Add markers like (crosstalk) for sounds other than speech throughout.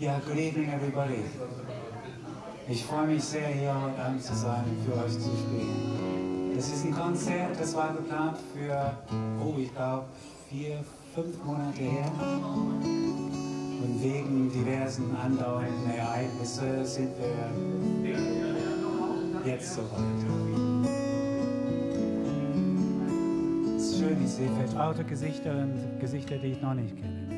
Ja, good evening everybody. Ich freue mich sehr, hier heute Abend zu sein und für euch zu spielen. Das ist ein Konzert, das war geplant für, oh, ich glaube, vier, fünf Monate her. Und wegen diversen andauernden Ereignissen sind wir jetzt soweit. Es ist schön, ich sehe vertraute Gesichter und Gesichter, die ich noch nicht kenne.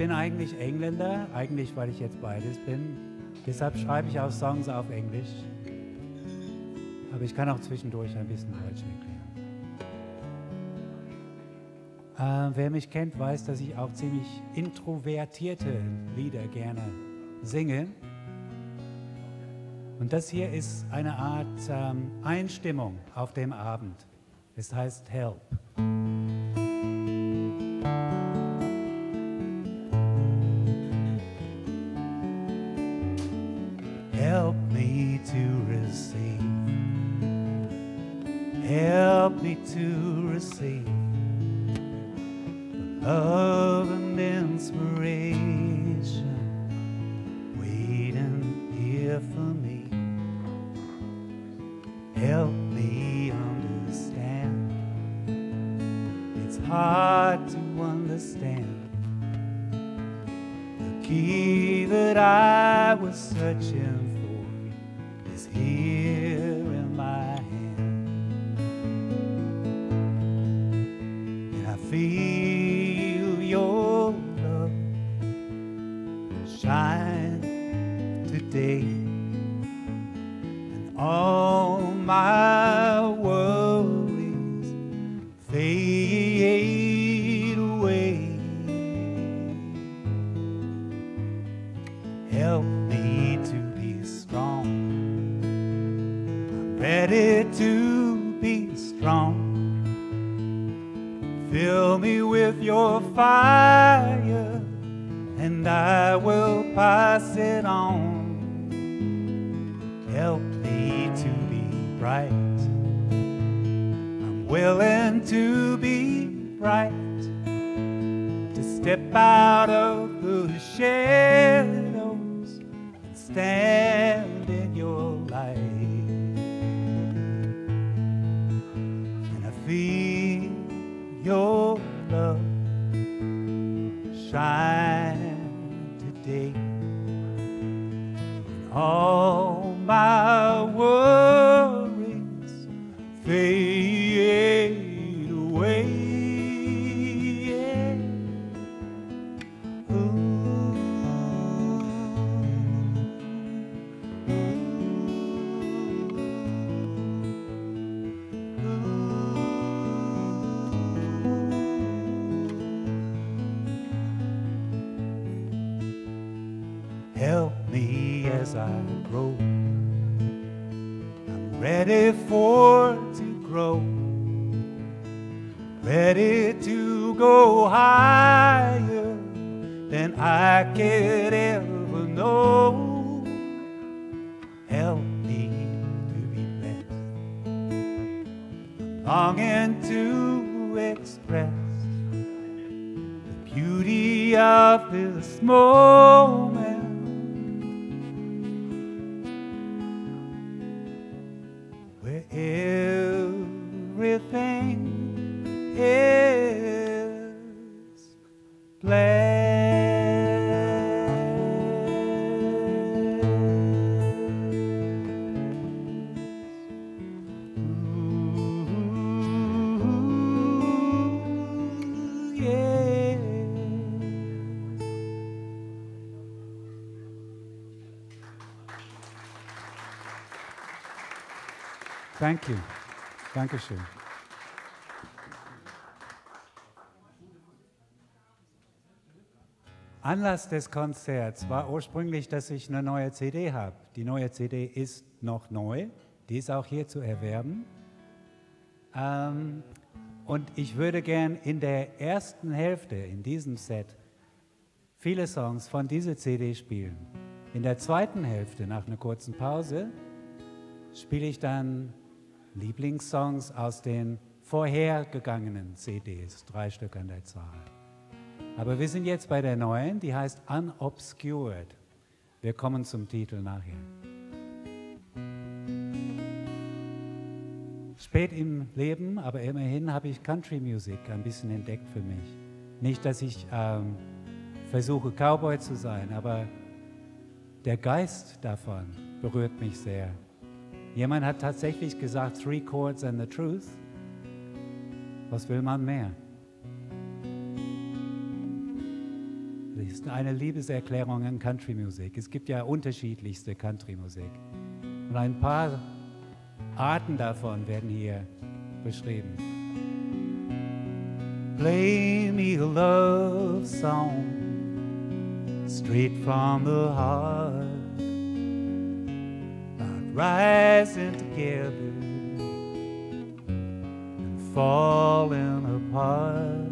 Bin eigentlich Engländer, eigentlich weil ich jetzt beides bin. Deshalb schreibe ich auch Songs auf Englisch. Aber ich kann auch zwischendurch ein bisschen Deutsch erklären. Äh, wer mich kennt, weiß, dass ich auch ziemlich introvertierte Lieder gerne singe. Und das hier ist eine Art ähm, Einstimmung auf dem Abend. Es heißt Help. Help grow. Ready to go higher than I could ever know. Help me to be. Longing to express the beauty of this moment. Everything is blessed. Ooh, yeah. Thank you. Dankeschön. Anlass des Konzerts war ursprünglich, dass ich eine neue CD habe. Die neue CD ist noch neu, die ist auch hier zu erwerben. Ähm, und ich würde gern in der ersten Hälfte, in diesem Set, viele Songs von dieser CD spielen. In der zweiten Hälfte, nach einer kurzen Pause, spiele ich dann Lieblingssongs aus den vorhergegangenen CDs, drei Stück an der Zahl. Aber wir sind jetzt bei der neuen, die heißt Unobscured. Wir kommen zum Titel nachher. Spät im Leben, aber immerhin habe ich Country Music ein bisschen entdeckt für mich. Nicht, dass ich ähm, versuche, Cowboy zu sein, aber der Geist davon berührt mich sehr. Jemand hat tatsächlich gesagt, Three Chords and the Truth. Was will man mehr? Ist eine Liebeserklärung an Country Musik. Es gibt ja unterschiedlichste Country Musik. Und ein paar Arten davon werden hier beschrieben. Play me a love song straight from the heart, about rising together and falling apart.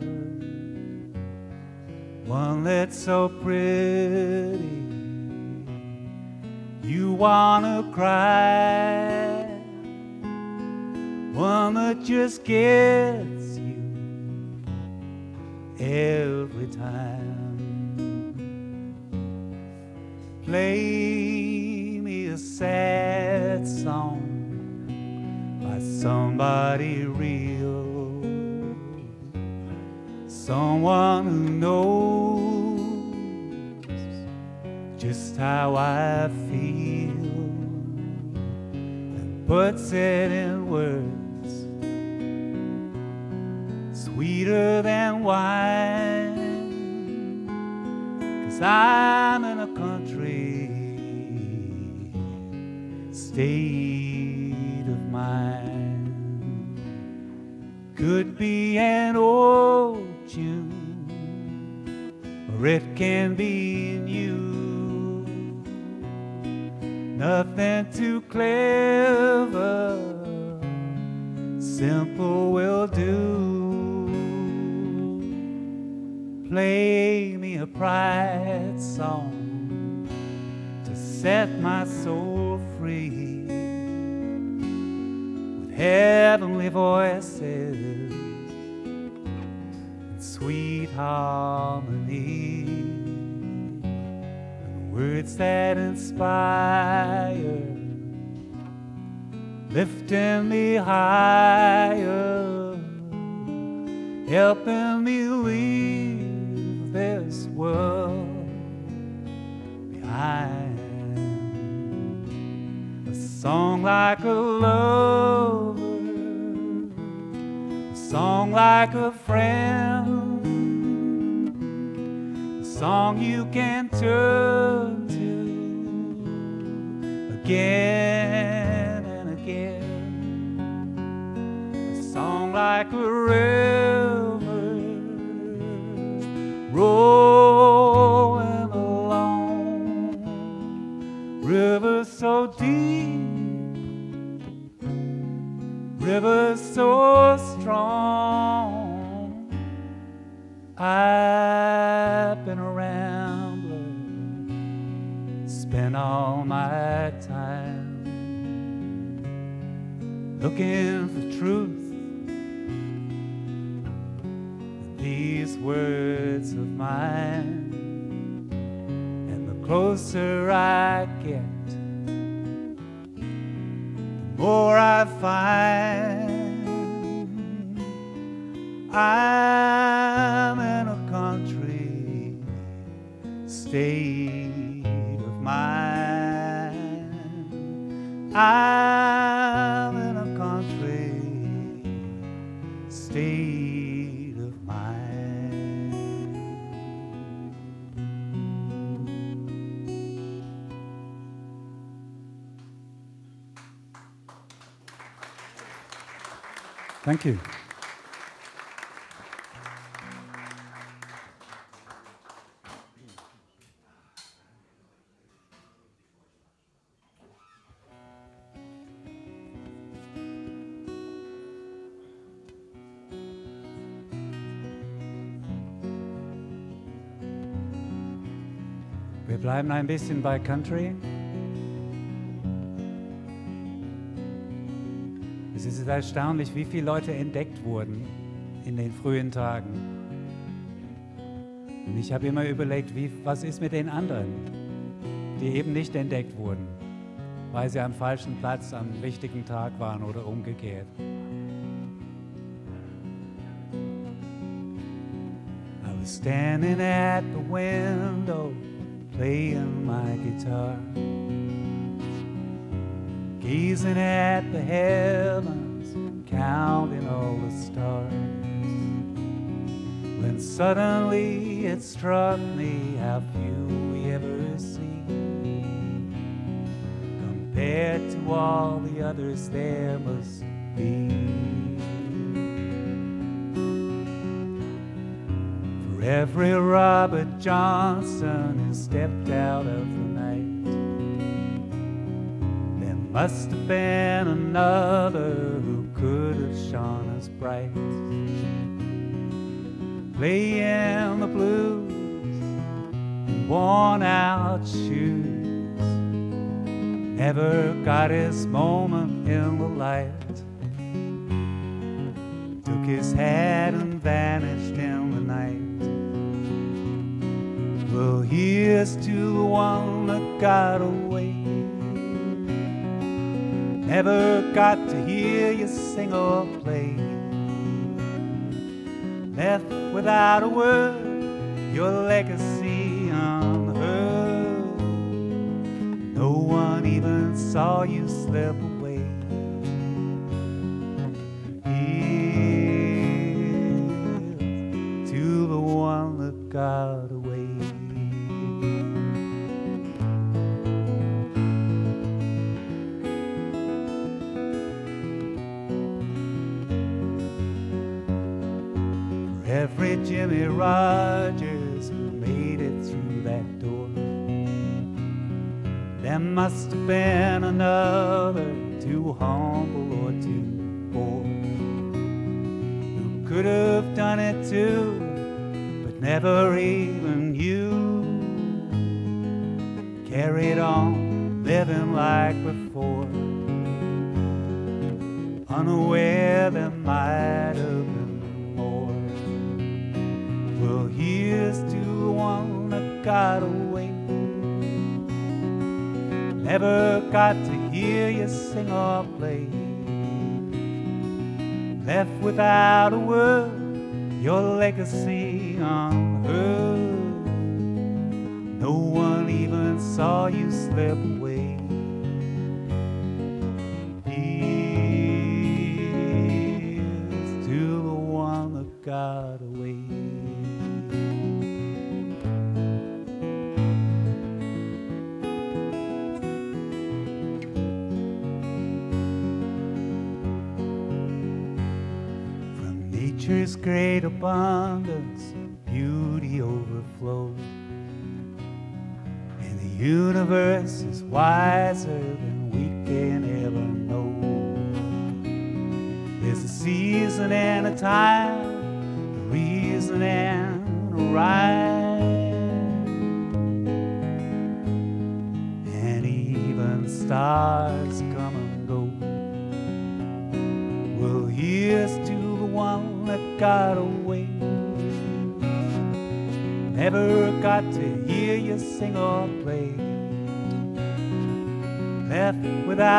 One that's so pretty, you wanna cry. One that just gets you every time. Play me a sad song by somebody real, someone who knows just how I feel and puts it in words sweeter than wine. Cause I'm in a country state of mind. Could be an old it can be new. Nothing too clever, simple will do. Play me a pride song to set my soul free with heavenly voices and sweet harmony words that inspire lifting me higher helping me leave this world behind. A song like a lover, a song like a friend, song you can turn to again and again. A song like a river rolling along, river so deep, river so strong. I've been a rambler, spent all my time looking for truth these words of mine. And the closer I get, the more I find I'm state of mind. I'm in a country state of mind. Thank you. Wir bleiben ein bisschen bei Country. Es ist erstaunlich, wie viele Leute entdeckt wurden in den frühen Tagen. Und ich habe immer überlegt, wie, was ist mit den anderen, die eben nicht entdeckt wurden, weil sie am falschen Platz am wichtigen Tag waren oder umgekehrt. I was standing at the window playing my guitar, gazing at the heavens, counting all the stars. When suddenly it struck me how few we ever see. Compared to all the others, there must be. Every Robert Johnson who stepped out of the night, there must have been another who could have shone as bright playing the blues in worn out shoes. Never got his moment in the light. Took his hat and vanished Well, here's to the one that got away. Never got to hear you sing or play left without a word, your legacy unheard. No one even saw you slip away. Here's to the one that got without a word, your legacy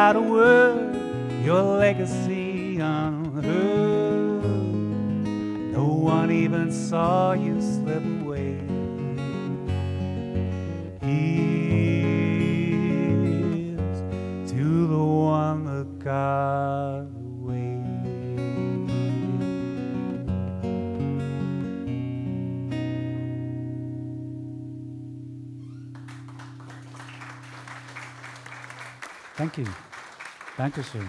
without a word, your legacy unheard. No one even saw you slip away. Here's to the one that got away. Thank you. Dankeschön.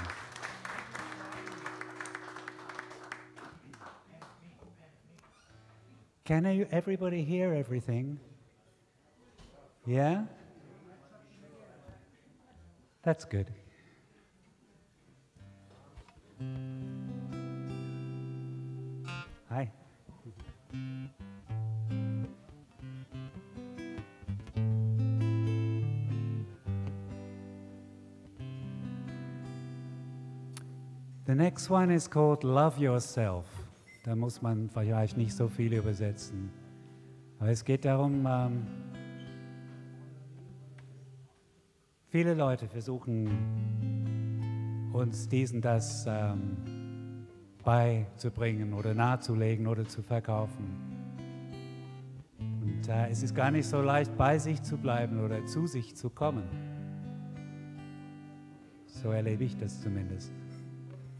Can everybody hear everything? Yeah? That's good. Next one is called Love Yourself. Da muss man vielleicht nicht so viel übersetzen. Aber es geht darum, ähm, viele Leute versuchen uns diesen das ähm, beizubringen oder nahezulegen oder zu verkaufen. Und äh, es ist gar nicht so leicht, bei sich zu bleiben oder zu sich zu kommen. So erlebe ich das zumindest.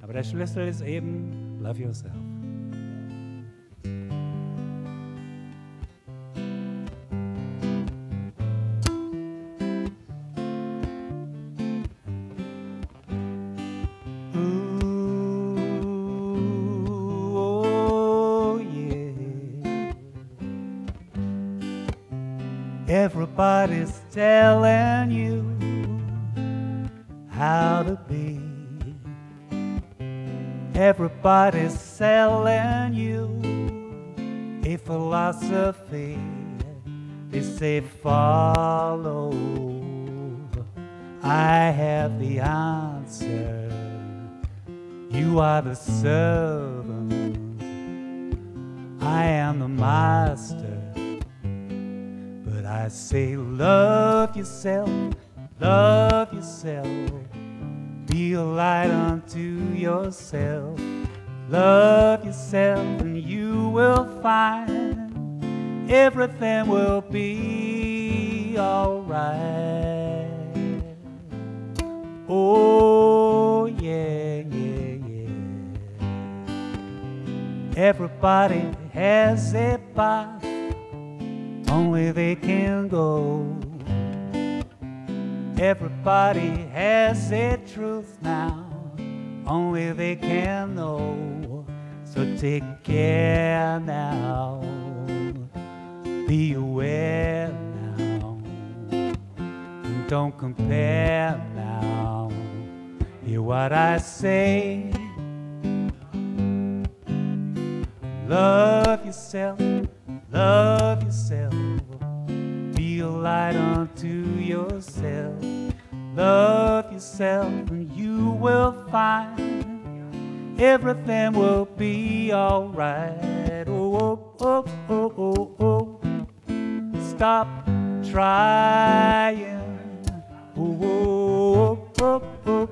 Der Schlüssel ist eben, love yourself.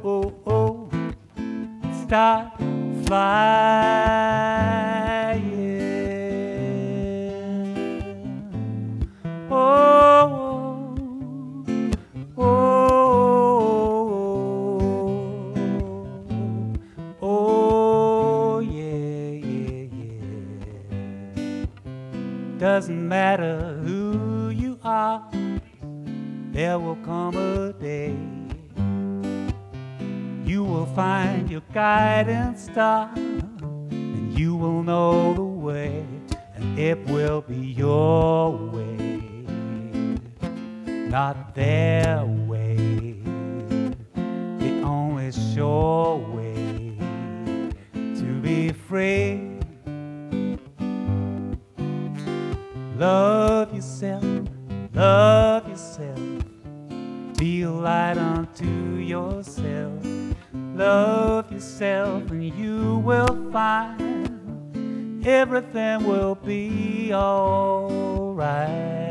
Oh, oh, oh, oh. Stop flying. doesn't matter who you are, there will come a day will find your guiding star, and you will know the way, and it will be your way, not their way, the only sure way to be free. Love yourself, love Love yourself, and you will find everything will be alright.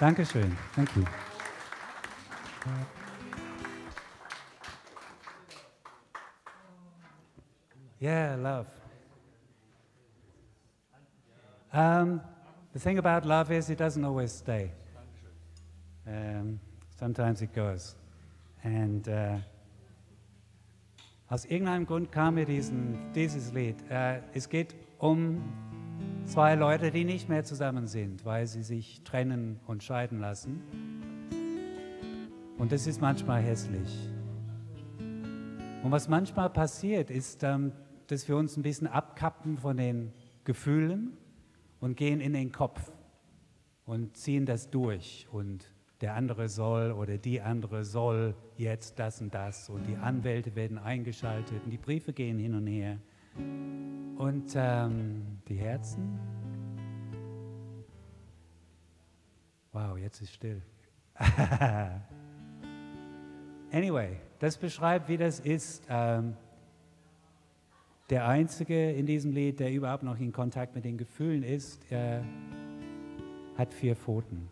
Dankeschön. Thank you. Yeah, love. Um, the thing about love is it doesn't always stay. Um, sometimes it goes. And uh, aus irgendeinem Grund kam mir diesen, dieses Lied. Uh, es geht um zwei Leute, die nicht mehr zusammen sind, weil sie sich trennen und scheiden lassen. Und das ist manchmal hässlich. Und was manchmal passiert, ist, ähm, dass wir uns ein bisschen abkappen von den Gefühlen und gehen in den Kopf und ziehen das durch und der andere soll oder die andere soll jetzt das und das und die Anwälte werden eingeschaltet und die Briefe gehen hin und her. Und ähm, die Herzen? Wow, jetzt ist still. (laughs) anyway, das beschreibt, wie das ist. Ähm, der Einzige in diesem Lied, der überhaupt noch in Kontakt mit den Gefühlen ist, er hat vier Pfoten.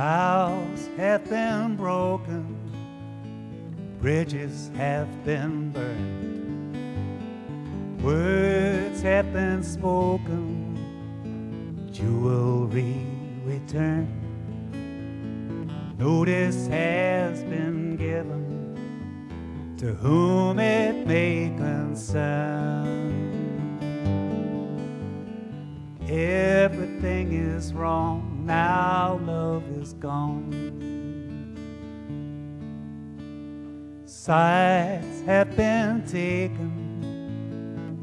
Vows have been broken, bridges have been burned, words have been spoken, jewelry returned. Notice has been given to whom it may concern. Everything is wrong now love is gone. Sides have been taken,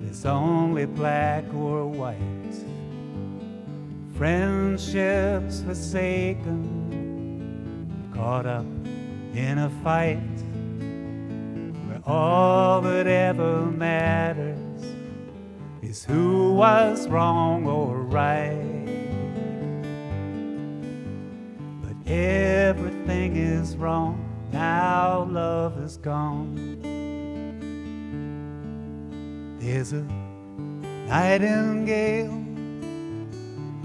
it's only black or white. Friendships forsaken, caught up in a fight where all that ever matters is who was wrong or right. Everything is wrong. Now love is gone. There's a nightingale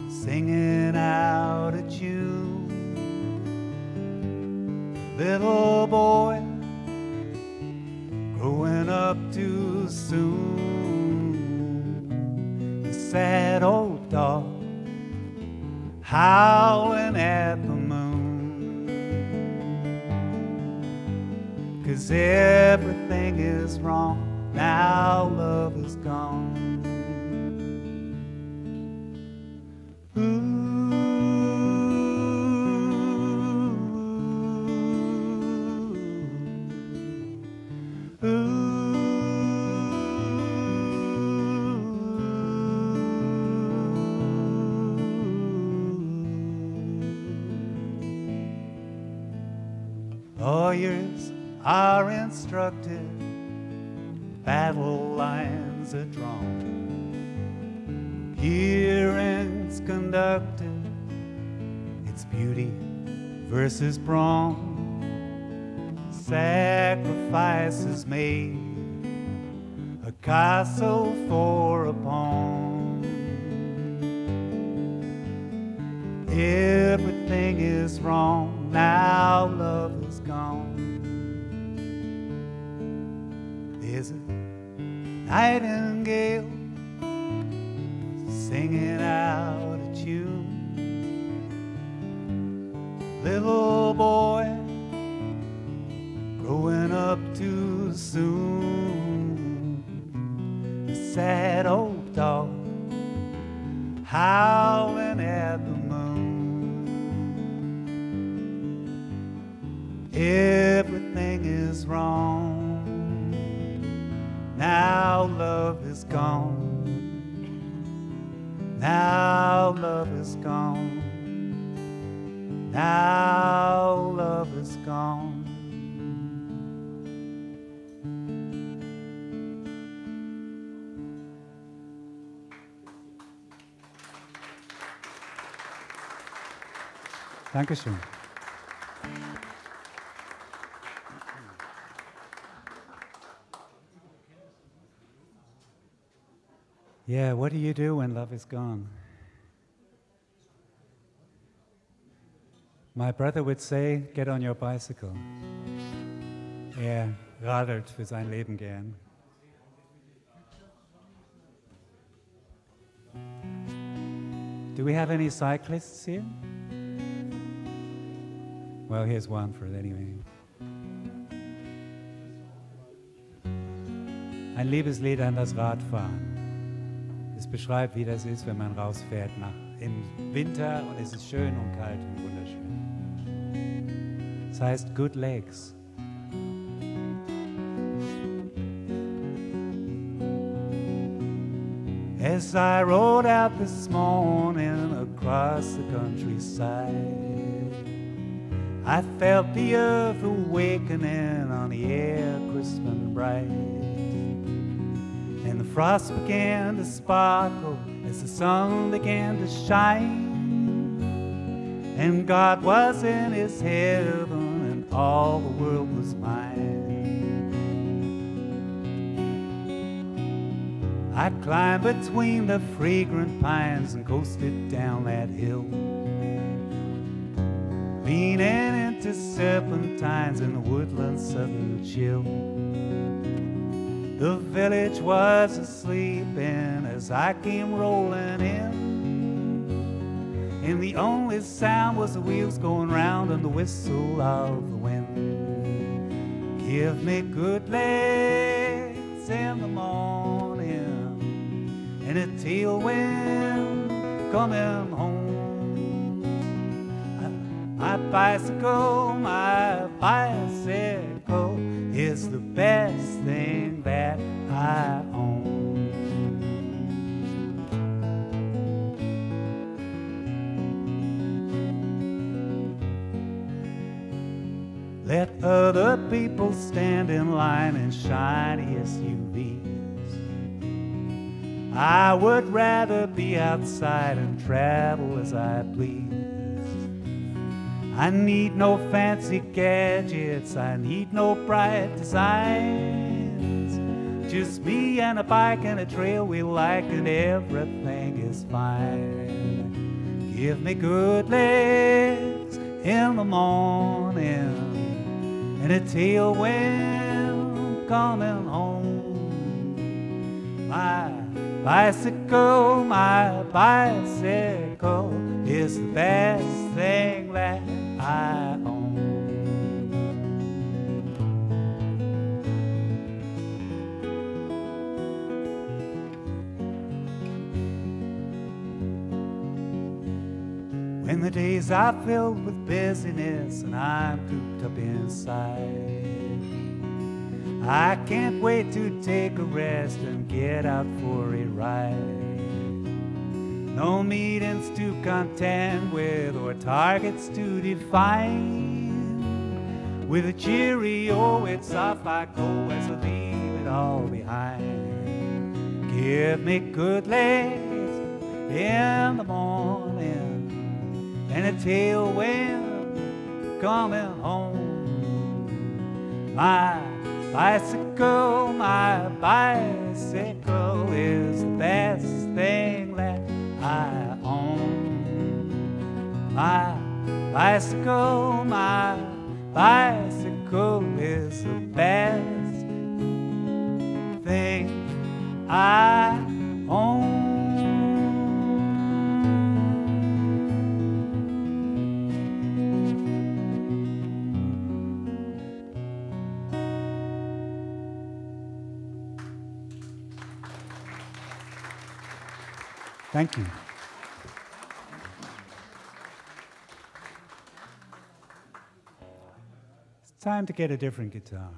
singing out a tune. Little boy growing up too soon. The sad old oh, dog howling at the Cause everything is wrong now love is gone. Made, a castle for Dankeschön. Yeah, what do you do when love is gone? My brother would say, get on your bicycle. Er radelt für sein Leben gern. Do we have any cyclists here? Well, here's one for it anyway. Ein Liebeslied an das Radfahren. Es beschreibt, wie das ist, wenn man rausfährt nach im Winter und es ist schön und kalt und wunderschön. Es heißt Good Legs. As I rode out this morning across the countryside, I felt the earth awakening on the air crisp and bright. And the frost began to sparkle as the sun began to shine. And God was in his heaven, and all the world was mine. I climbed between the fragrant pines and coasted down that hill. Leaning into serpentines in the woodland's sudden chill. The village was asleep and as I came rolling in. And the only sound was the wheels going round and the whistle of the wind. Give me good legs in the morning and a tailwind coming home. My bicycle, my bicycle is the best thing that I own. Let other people stand in line in shiny SUVs. I would rather be outside and travel as I please. I need no fancy gadgets, I need no bright designs. Just me and a bike and a trail we like, and everything is fine. Give me good legs in the morning and a tailwind coming home. My bicycle, my bicycle is the best thing that I own. When the days are filled with busyness and I'm cooped up inside. I can't wait to take a rest and get out for a ride. No meetings to contend with or targets to define. With a Cheerio, it's off I go as I leave it all behind. Give me good legs in the morning and a tailwind coming home. My bicycle, my bicycle is the best thing that I own. My bicycle, my bicycle is the best thing I Thank you. It's time to get a different guitar.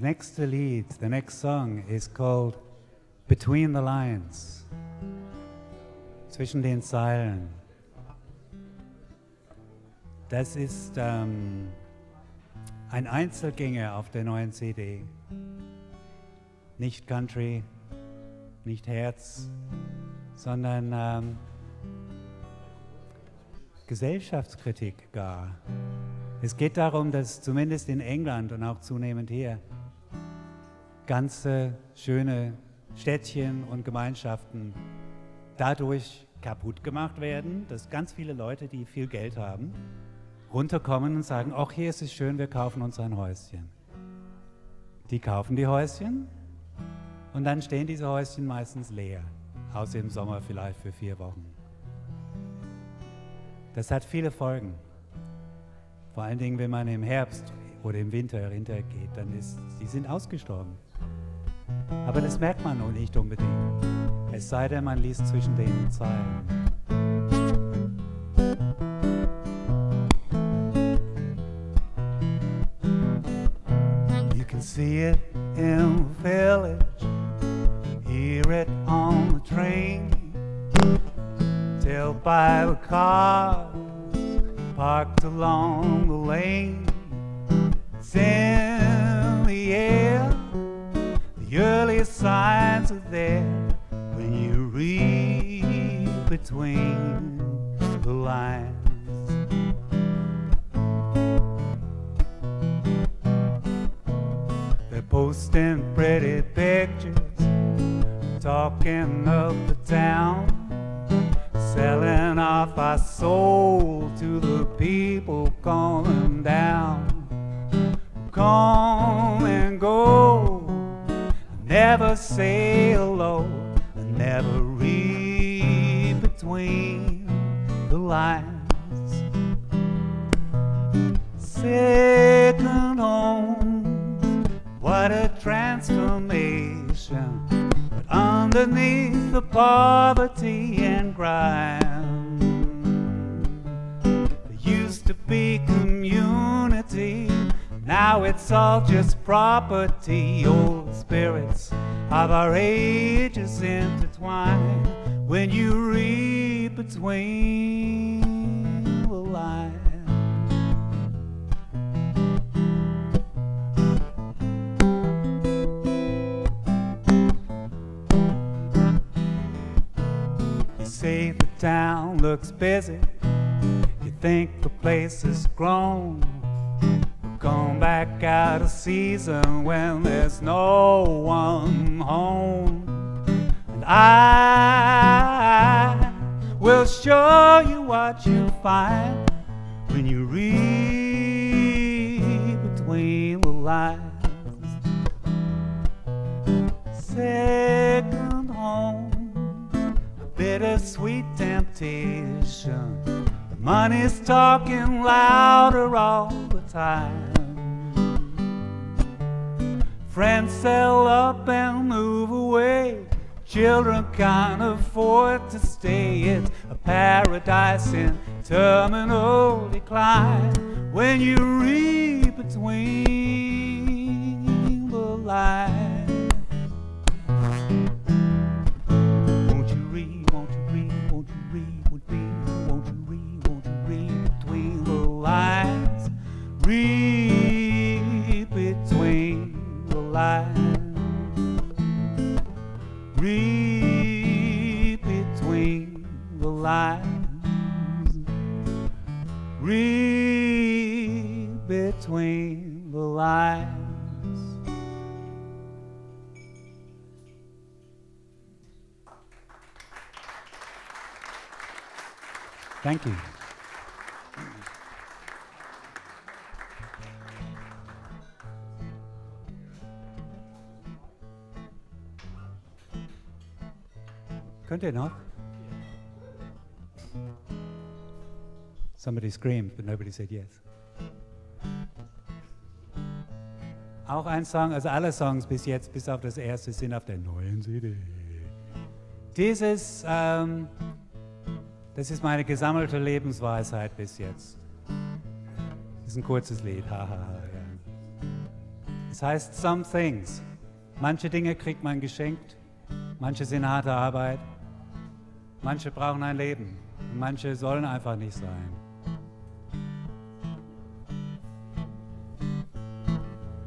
Nächste Lied, the next song is called Between the Lines. Zwischen den Zeilen. Das ist ähm, ein Einzelgänger auf der neuen CD. Nicht Country, nicht Herz, sondern ähm, Gesellschaftskritik gar. Es geht darum, dass zumindest in England und auch zunehmend hier ganze schöne Städtchen und Gemeinschaften dadurch kaputt gemacht werden, dass ganz viele Leute, die viel Geld haben, runterkommen und sagen, ach, hier ist es schön, wir kaufen uns ein Häuschen. Die kaufen die Häuschen und dann stehen diese Häuschen meistens leer, außer im Sommer vielleicht für vier Wochen. Das hat viele Folgen. Vor allen Dingen, wenn man im Herbst oder im Winter hintergeht, dann ist, die sind ausgestorben. Aber das merkt man noch nicht unbedingt. Es sei denn, man liest zwischen den Zeilen. You can see it in the village, hear it on the train, tell by the cars parked along the lane. It's in the air, the earliest signs are there when you read between the lines. They're posting pretty pictures, talking of the town, selling off our soul to the people calling down. Come and go, never say hello, and never read between the lines. Second home, what a transformation. But underneath the poverty and grime, there used to be community. Now it's all just property. Old spirits of our ages intertwine when you read between the lines. You say the town looks busy. You think the place has grown. Come back out of season when there's no one home. And I will show you what you find when you read between the lines. Second home, a bittersweet temptation. Money's talking louder all the time. Friends sell up and move away. Children can't afford to stay. It's a paradise in terminal decline. When you read between the lines. Read between the lines. Read between the lines. Read between the lines. Thank you. Könnt ihr noch? Somebody screamed, but nobody said yes. Auch ein Song, also alle Songs bis jetzt, bis auf das erste, sind auf der neuen CD. Dieses, ähm, das ist meine gesammelte Lebensweisheit bis jetzt. Das ist ein kurzes Lied. Es heißt Some Things. Manche Dinge kriegt man geschenkt, manche sind harte Arbeit, manche brauchen ein Leben manche sollen einfach nicht sein.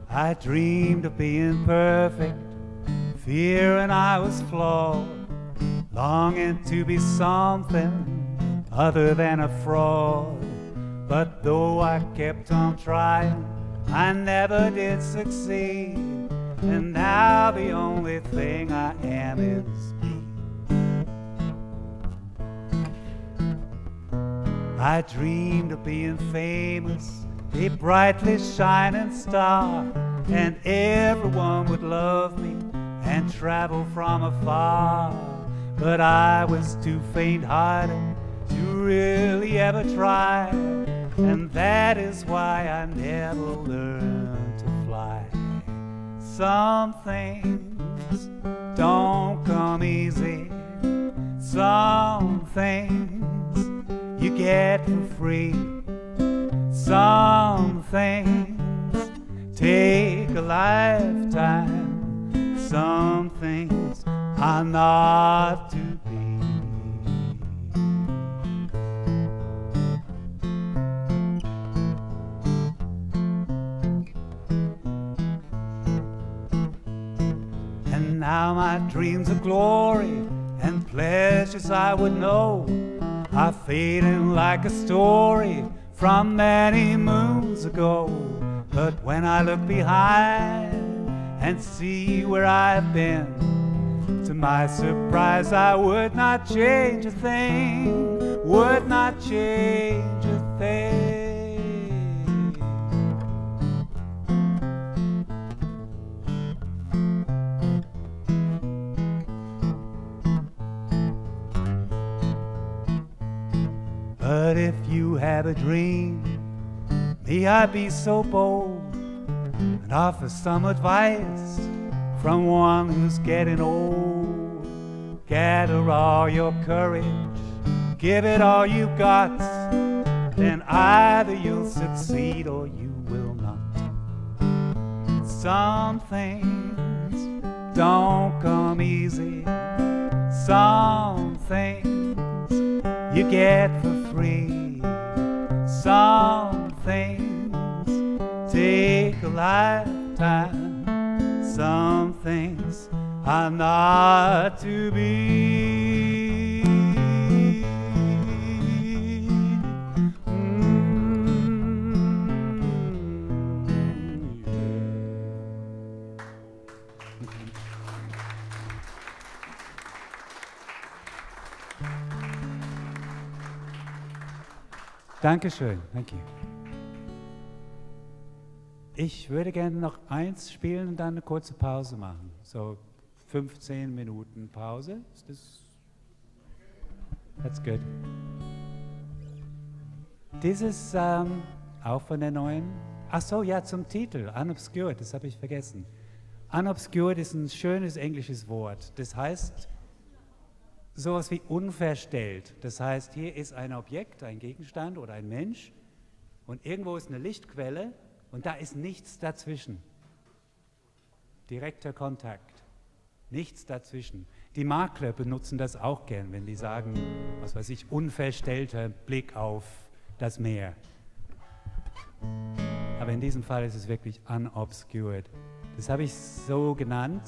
I dreamed of being perfect, fearing I was flawed, longing to be something other than a fraud. But though I kept on trying, I never did succeed. And now the only thing I am is I dreamed of being famous, a brightly shining star, and everyone would love me and travel from afar. But I was too faint hearted to really ever try, and that is why I never learned to fly. Some things don't come easy, some things you get for free, some things take a lifetime, some things are not to be. And Now my dreams of glory and pleasures I would know are fading like a story from many moons ago. But when I look behind and see where I've been, to my surprise I would not change a thing, would not change a thing. But if you have a dream, may I be so bold and offer some advice from one who's getting old. Gather all your courage, give it all you've got, then either you'll succeed or you will not. Some things don't come easy, some things you get for free. Some things take a lifetime, some things are not to be. Dankeschön, thank you. Ich würde gerne noch eins spielen und dann eine kurze Pause machen. So 15 Minuten Pause. Ist das? That's good. Dieses ähm, auch von der neuen. Ach so, ja, zum Titel. Unobscured, das habe ich vergessen. Unobscured ist ein schönes englisches Wort. Das heißt sowas wie unverstellt. Das heißt, hier ist ein Objekt, ein Gegenstand oder ein Mensch und irgendwo ist eine Lichtquelle und da ist nichts dazwischen. Direkter Kontakt. Nichts dazwischen. Die Makler benutzen das auch gern, wenn die sagen, was weiß ich, unverstellter Blick auf das Meer. Aber in diesem Fall ist es wirklich unobscured. Das habe ich so genannt,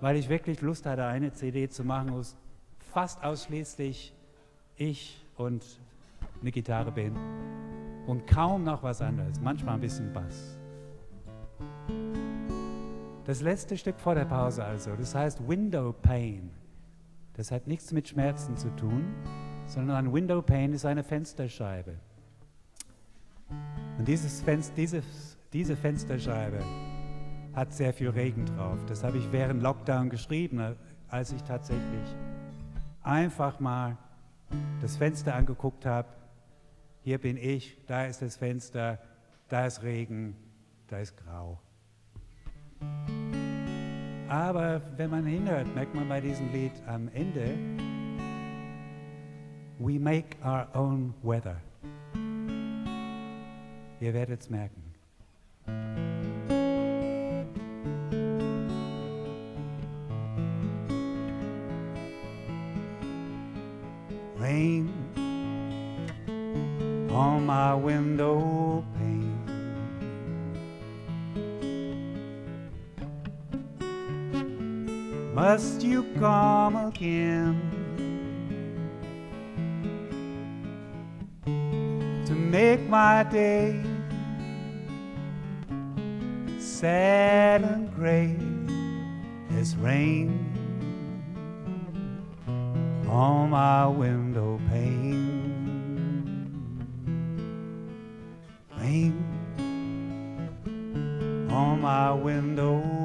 weil ich wirklich Lust hatte, eine CD zu machen, wo es fast ausschließlich ich und eine Gitarre bin und kaum noch was anderes, manchmal ein bisschen Bass. Das letzte Stück vor der Pause also, das heißt Window Pane. Das hat nichts mit Schmerzen zu tun, sondern ein Window Pane ist eine Fensterscheibe. Und dieses Fenster, dieses, diese Fensterscheibe hat sehr viel Regen drauf. Das habe ich während Lockdown geschrieben, als ich tatsächlich einfach mal das Fenster angeguckt habe. Hier bin ich, da ist das Fenster, da ist Regen, da ist Grau. Aber wenn man hinhört, merkt man bei diesem Lied am Ende, we make our own weather. Ihr werdet es merken. on my window pane. Must you come again to make my day sad and gray as rain? On my window pane. Rain on my window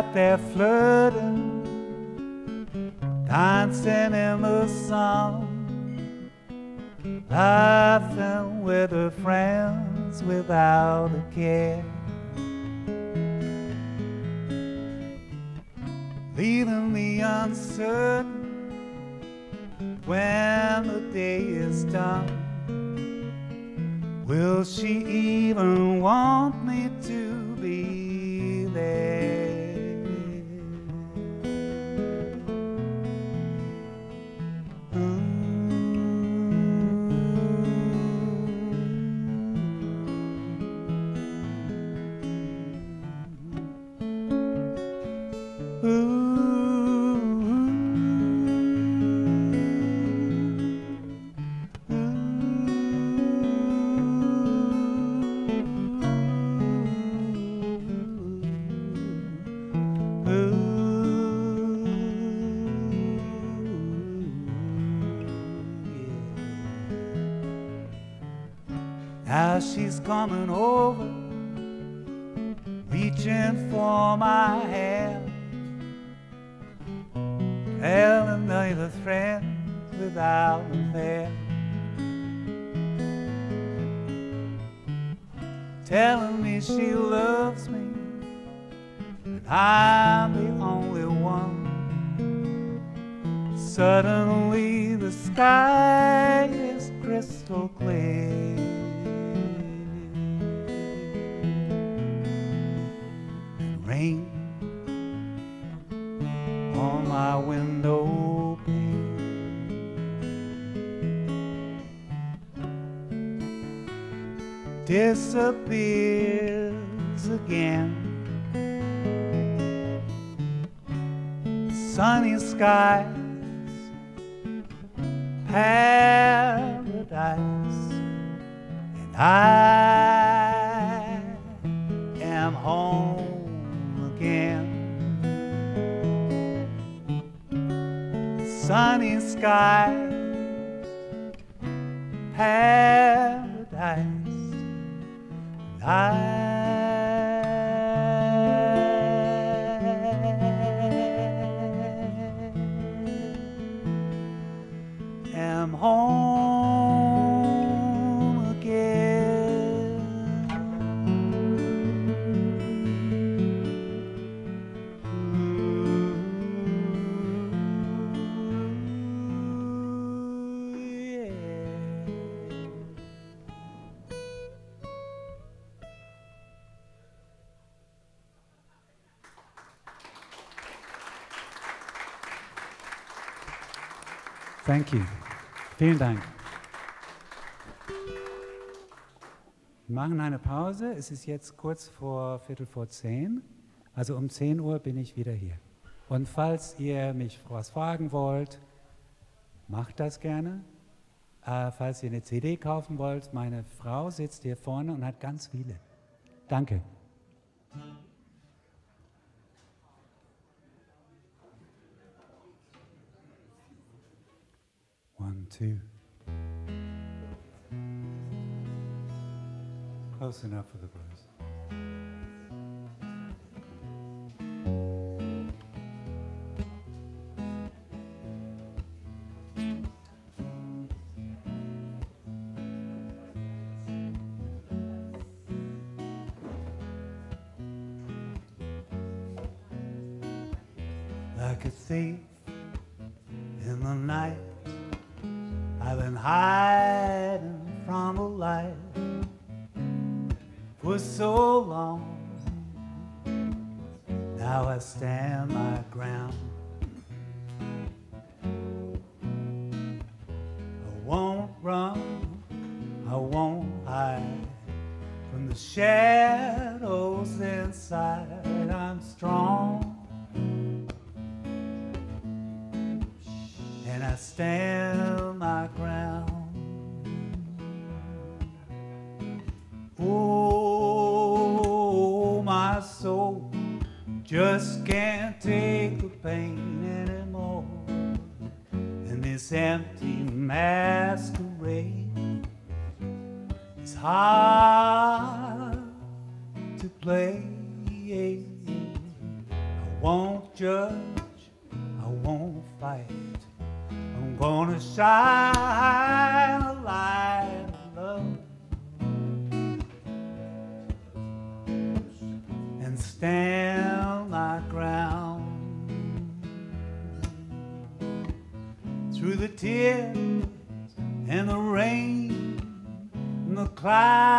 out there flirting, dancing in the sun, laughing with her friends without a care. Leaving me uncertain when the day is done. Will she even want me coming over, reaching for my hand, telling me the friends without a telling me she loves me, and I'm the only one. Suddenly the sky is crystal clear. Disappears again. Sunny skies paradise, and I am home again. Sunny skies, paradise, I Vielen Dank. Wir machen eine Pause. Es ist jetzt kurz vor Viertel vor zehn. Also um 10 Uhr bin ich wieder hier. Und falls ihr mich was fragen wollt, macht das gerne. Äh, falls ihr eine CD kaufen wollt, meine Frau sitzt hier vorne und hat ganz viele. Danke. Two. Close enough for the stand my ground. Through the tears and the rain and the clouds.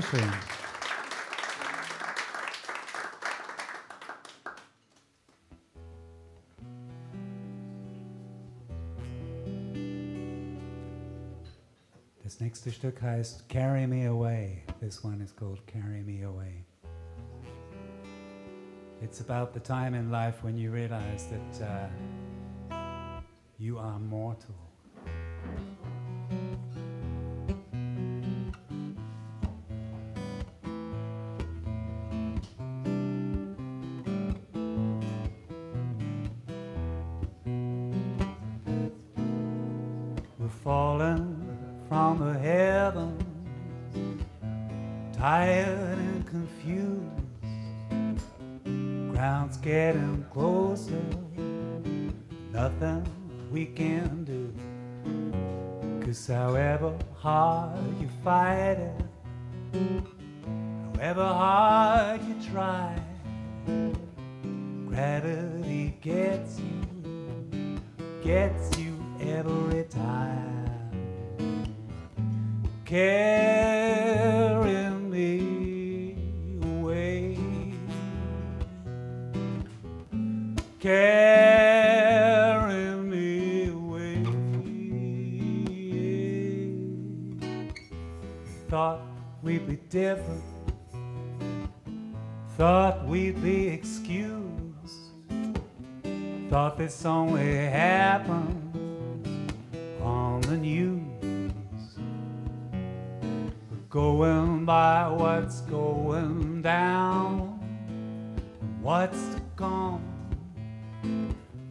Dankeschön. Das nächste Stück heißt Carry Me Away. This one is called Carry Me Away. It's about the time in life when you realize that uh, you are mortal. happens on the news. Going by what's going down, what's to come.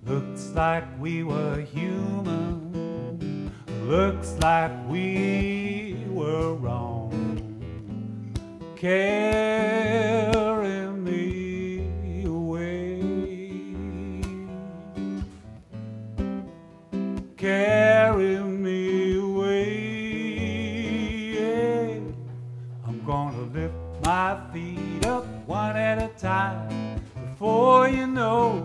Looks like we were human, looks like we were wrong. Care time. Before you know,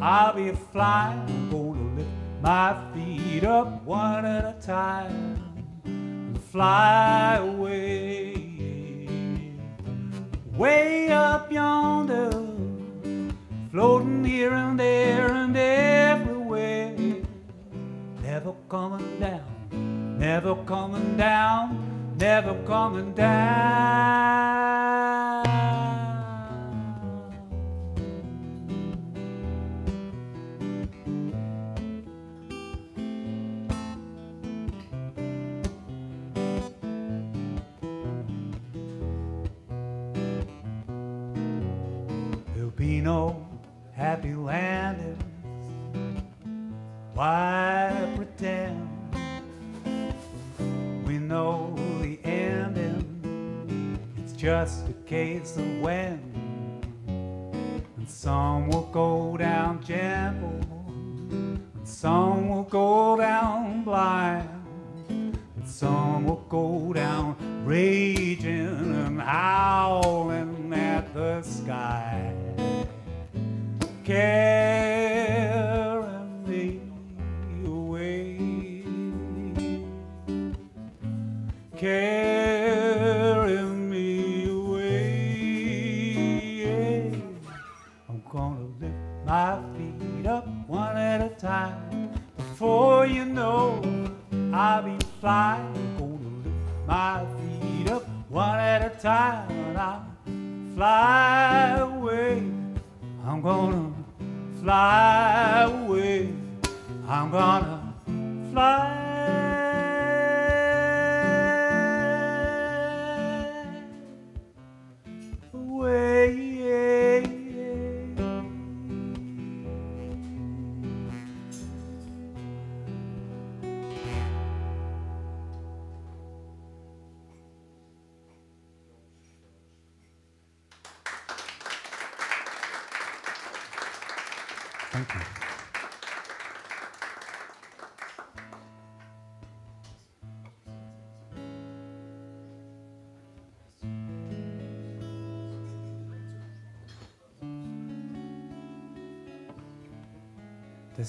I'll be flying. I'm gonna lift my feet up one at a time and fly away. Way up yonder, floating here and there and everywhere. Never coming down, never coming down, never coming down.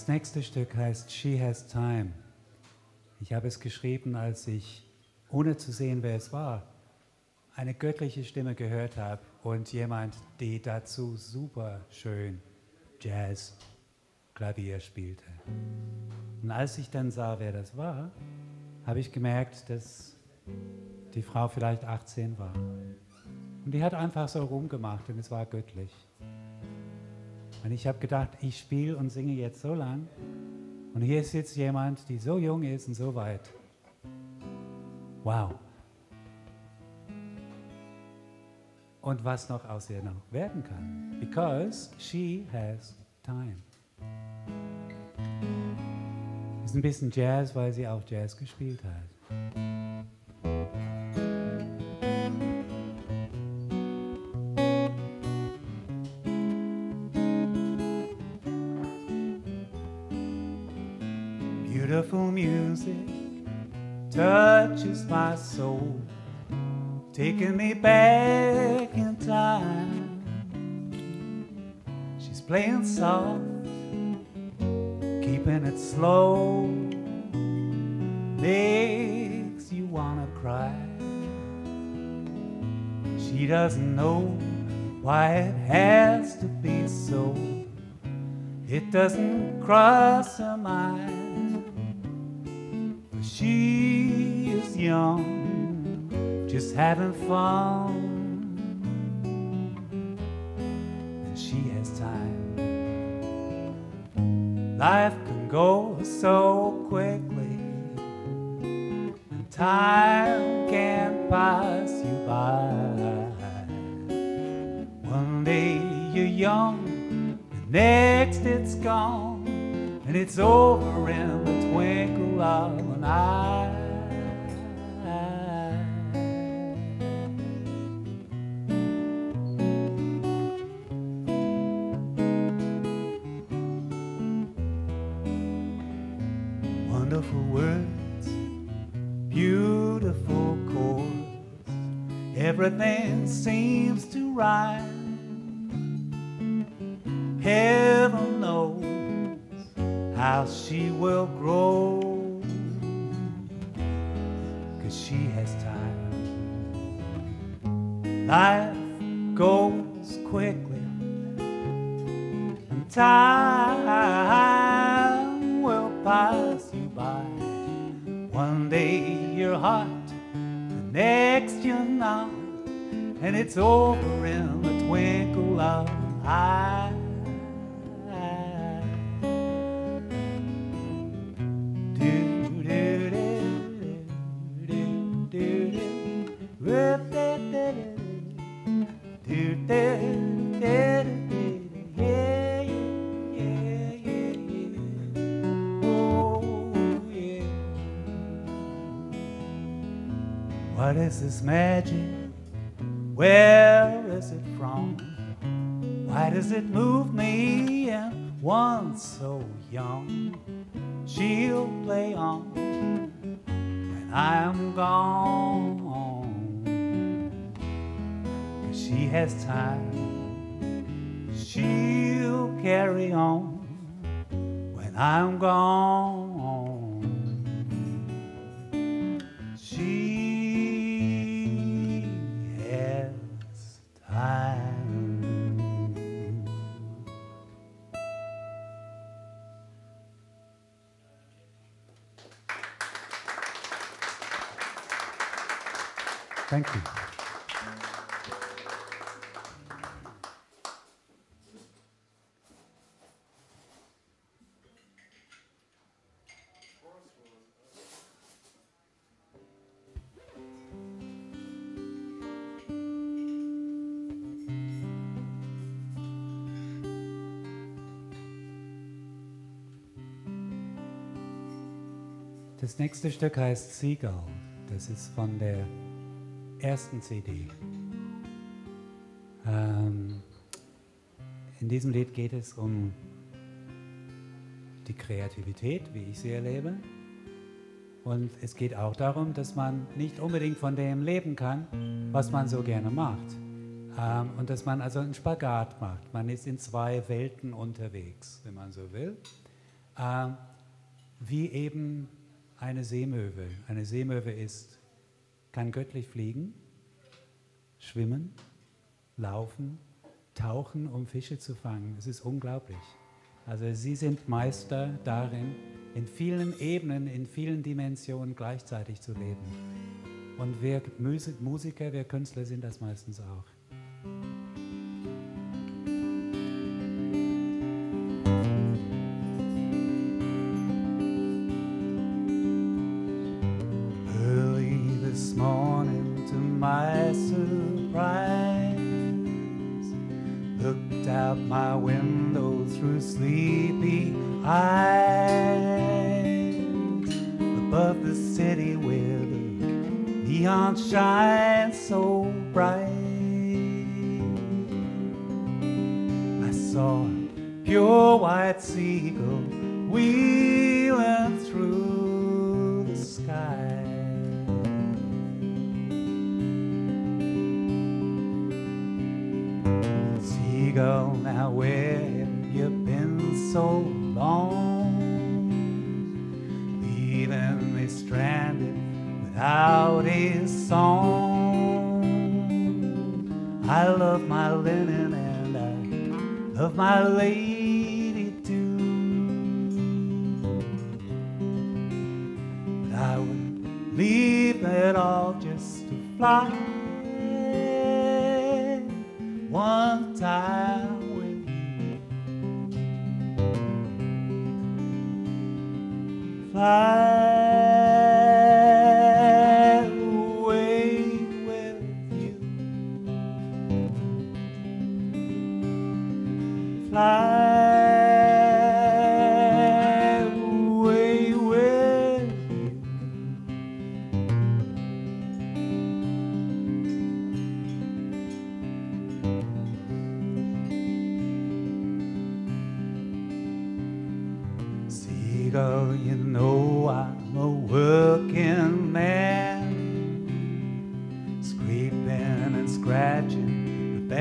Das nächste Stück heißt She Has Time. Ich habe es geschrieben, als ich, ohne zu sehen, wer es war, eine göttliche Stimme gehört habe und jemand, die dazu super schön Jazz, Klavier spielte. Und als ich dann sah, wer das war, habe ich gemerkt, dass die Frau vielleicht 18 war. Und die hat einfach so rumgemacht und es war göttlich. Und ich habe gedacht, ich spiele und singe jetzt so lang. Und hier sitzt jemand, die so jung ist und so weit. Wow. Und was noch aus ihr noch werden kann. Because she has time. Ist ein bisschen Jazz, weil sie auch Jazz gespielt hat. My soul, taking me back in time. She's playing soft, keeping it slow, makes you wanna cry. She doesn't know why it has to be so. It doesn't cross her mind. Having fun. And she has time. Life this magic? Where is it from? Why does it move me and one so young? She'll play on when I'm gone. She has time. She'll carry on when I'm gone. Thank. Das nächste Stück heißt Seagull. Das ist von der ersten CD. Ähm, in diesem Lied geht es um die Kreativität, wie ich sie erlebe. Und es geht auch darum, dass man nicht unbedingt von dem leben kann, was man so gerne macht. Ähm, und dass man also einen Spagat macht. Man ist in zwei Welten unterwegs, wenn man so will. Ähm, wie eben eine Seemöwe. Eine Seemöwe ist, kann göttlich fliegen, schwimmen, laufen, tauchen, um Fische zu fangen. Es ist unglaublich. Also sie sind Meister darin, in vielen Ebenen, in vielen Dimensionen gleichzeitig zu leben. Und wir Musi- Musiker, wir Künstler sind das meistens auch.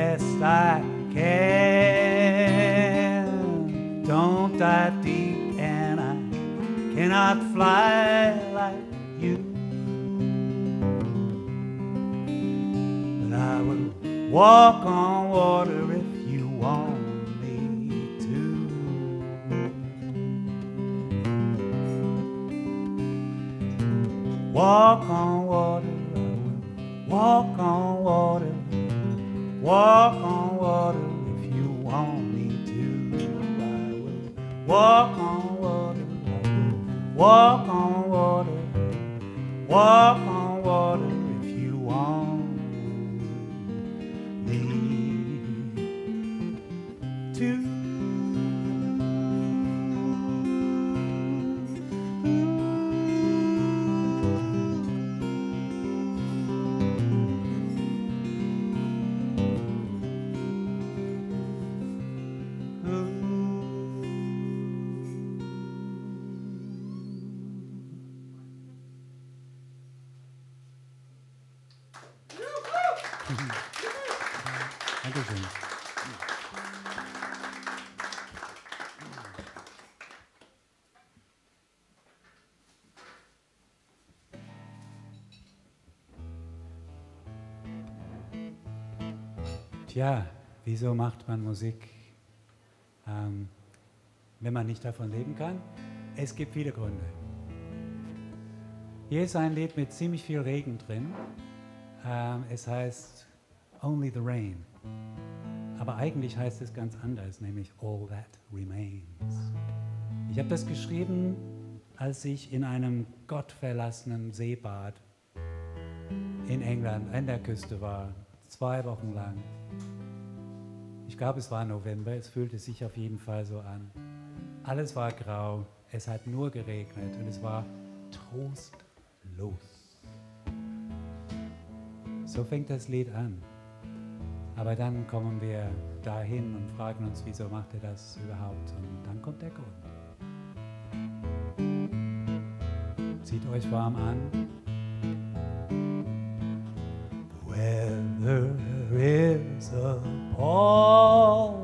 best I can. Don't I deep and I cannot fly like you. But I will walk on water if you want. me to. walk on water, walk on water walk on water if you want me to. I will walk on water, walk on water, walk on wieso macht man Musik, ähm, wenn man nicht davon leben kann? Es gibt viele Gründe. Hier ist ein Lied mit ziemlich viel Regen drin. Ähm, es heißt Only the Rain. Aber eigentlich heißt es ganz anders, nämlich All That Remains. Ich habe das geschrieben, als ich in einem gottverlassenen Seebad in England an der Küste war, zwei Wochen lang. Glaube, es war November, es fühlte sich auf jeden Fall so an. Alles war grau, es hat nur geregnet und es war trostlos. So fängt das Lied an. Aber dann kommen wir dahin und fragen uns, wieso macht er das überhaupt? Und dann kommt der Grund. Zieht euch warm an. The weather is appalling. All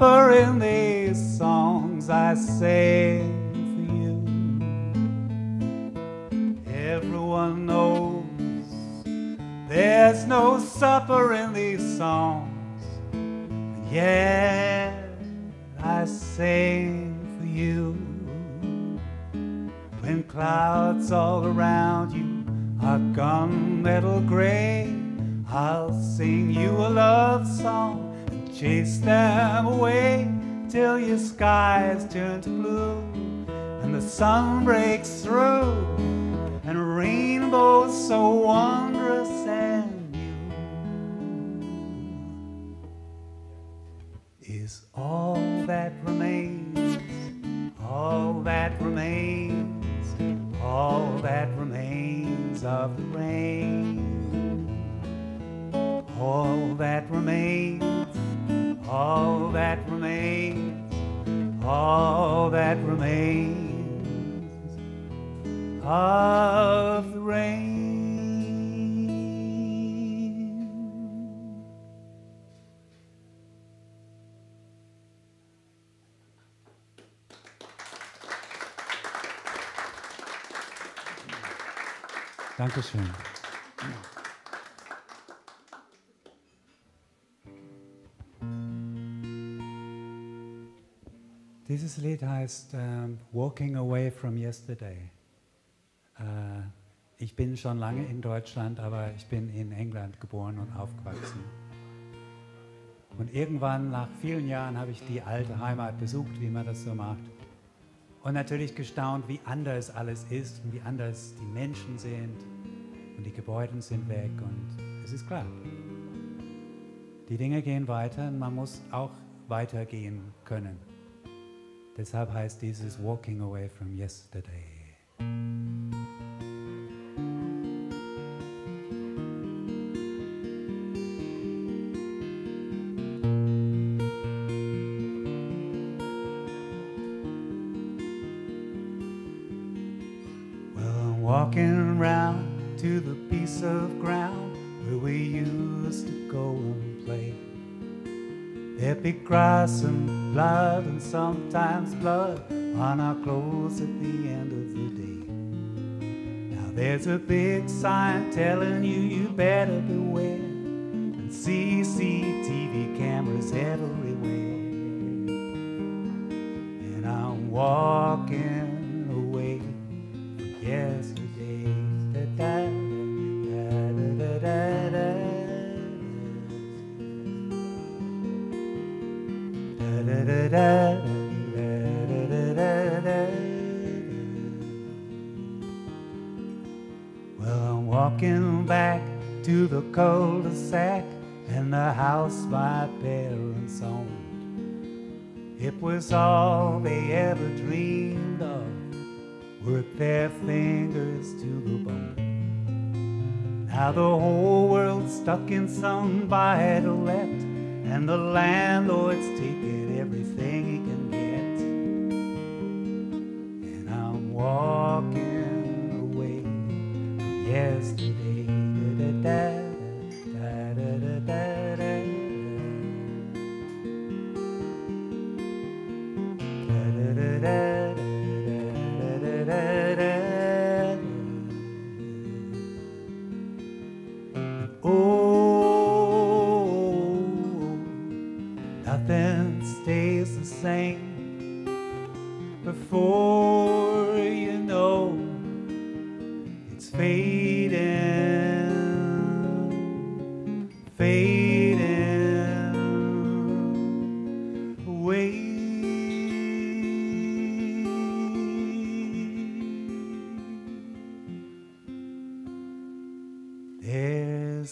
no supper in Dankeschön. Dieses Lied heißt ähm, Walking Away from Yesterday. Äh, ich bin schon lange in Deutschland, aber ich bin in England geboren und aufgewachsen. Und irgendwann, nach vielen Jahren, habe ich die alte Heimat besucht, wie man das so macht. Und natürlich gestaunt, wie anders alles ist und wie anders die Menschen sind. Und die Gebäude sind weg und es ist klar. Die Dinge gehen weiter und man muss auch weitergehen können. Deshalb heißt dieses Walking Away from Yesterday. Grass and blood and sometimes blood on our clothes at the end of the day. Now there's a big sign telling you you better beware and CCTV cameras everywhere. The whole world stuck in some violette, and the landlord's taking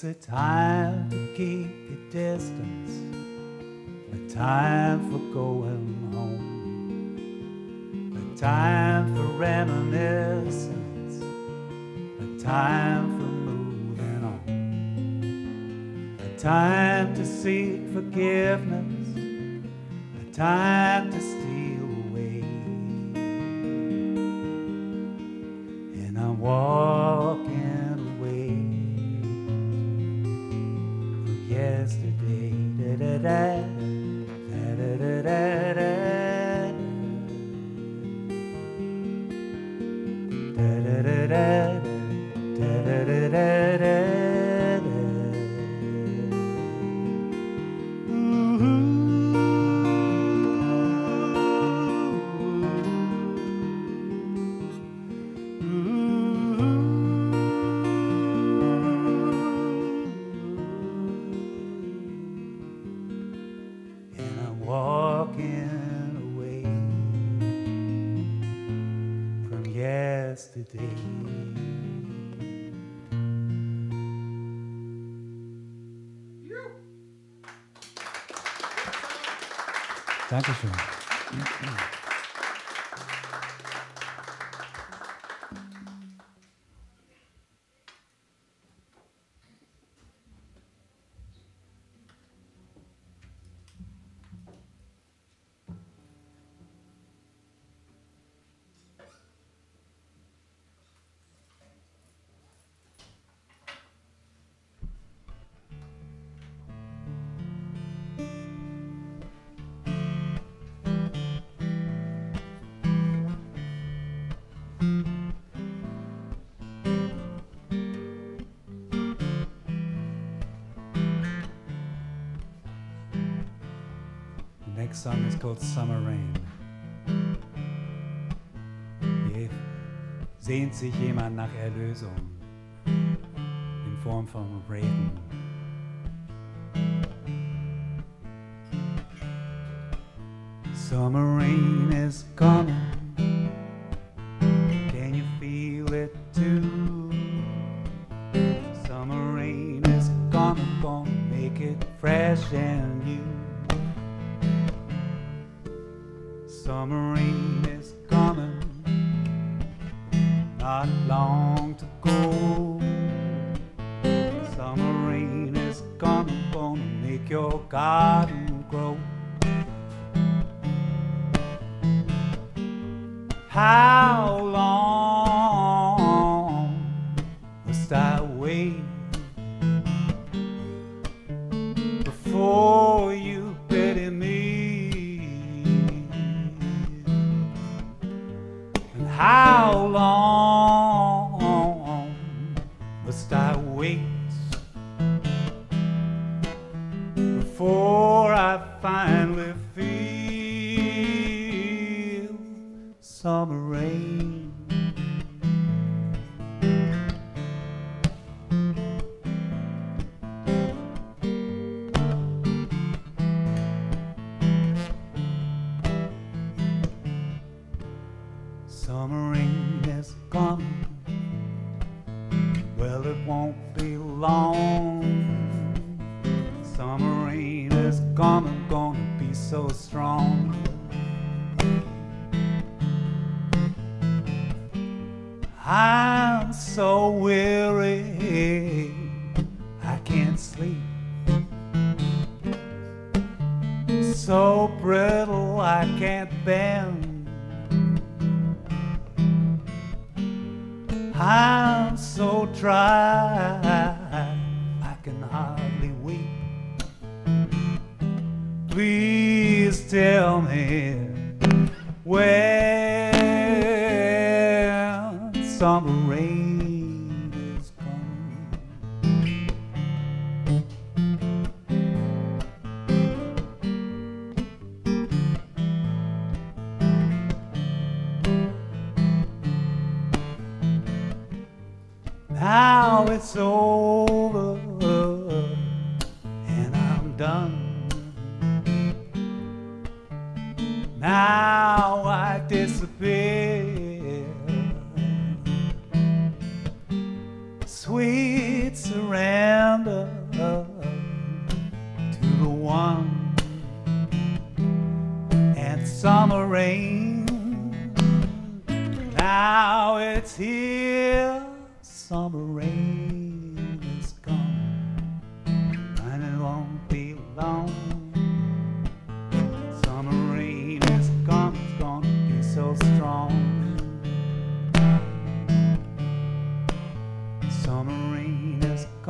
There's a time to keep your distance, a time for going home, a time for reminiscence, a time for moving on, a time to seek forgiveness, a time to next song is called Summer Rain. Hier sehnt sich jemand nach Erlösung in Form von Regen. Summer rain is coming.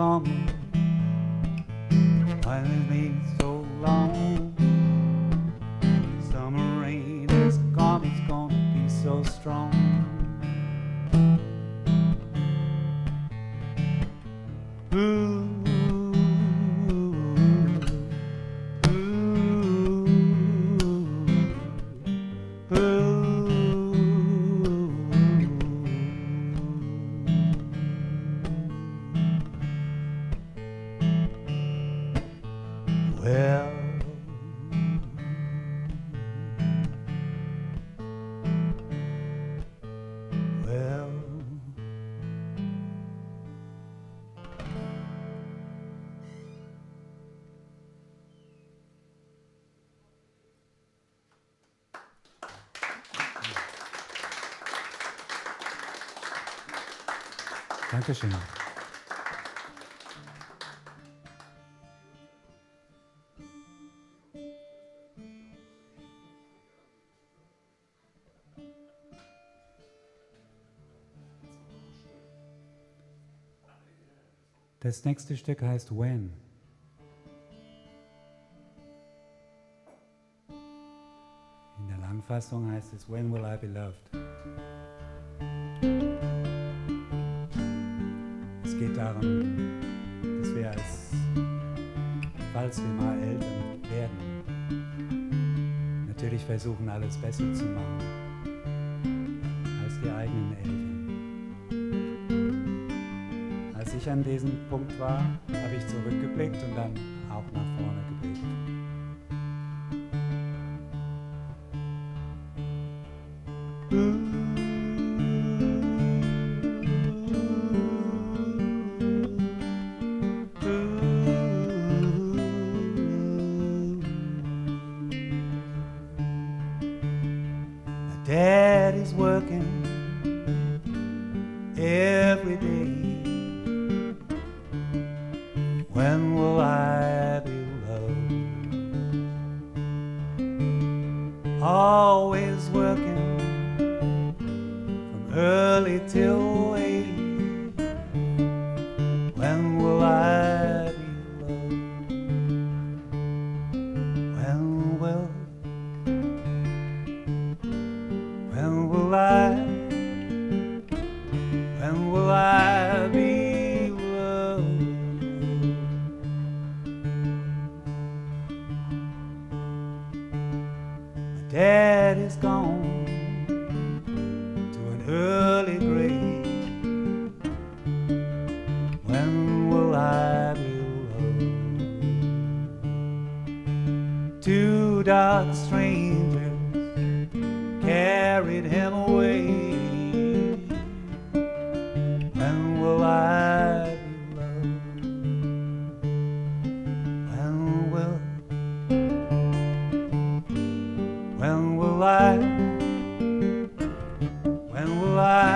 common Dankeschön. Das nächste Stück heißt When. In der Langfassung heißt es When will I be loved? Darum, dass wir als, falls wir mal Eltern werden, natürlich versuchen, alles besser zu machen als die eigenen Eltern. Ich an diesem Punkt war, habe ich zurückgeblickt und dann When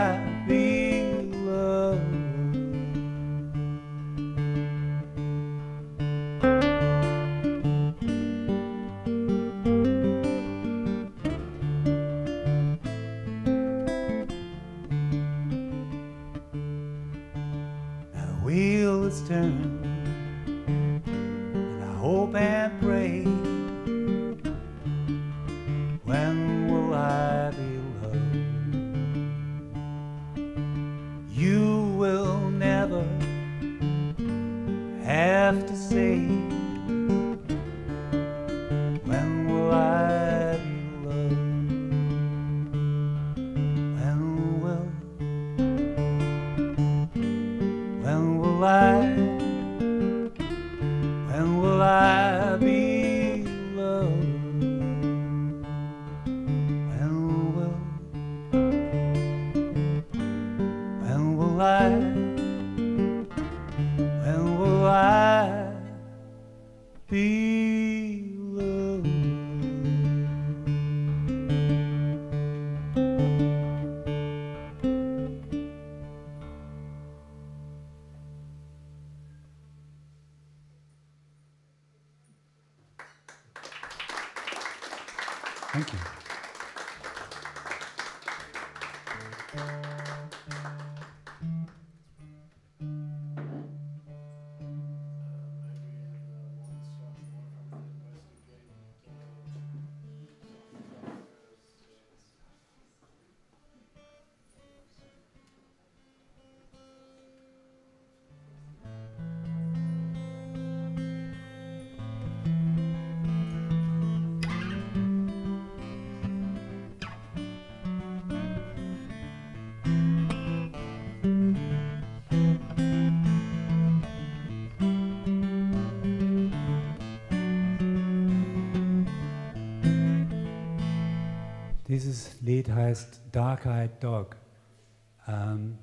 Dieses Lied heißt Dark Eyed Dog. Ähm,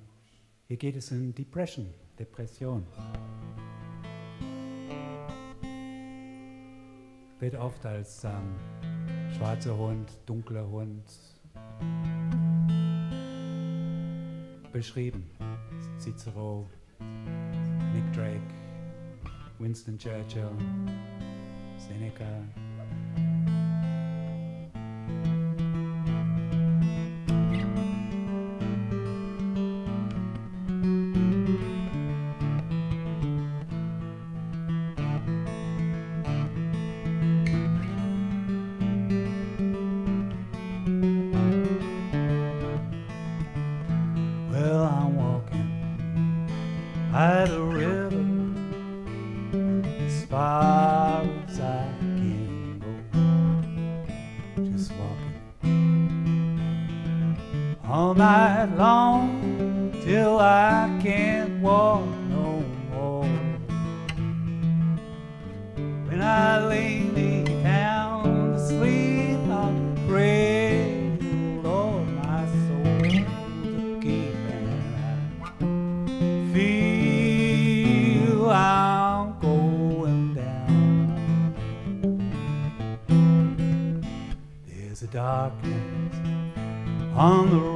hier geht es um Depression, Depression. Wird oft als ähm, schwarzer Hund, dunkler Hund beschrieben. Cicero, Nick Drake, Winston Churchill, Seneca. On the river,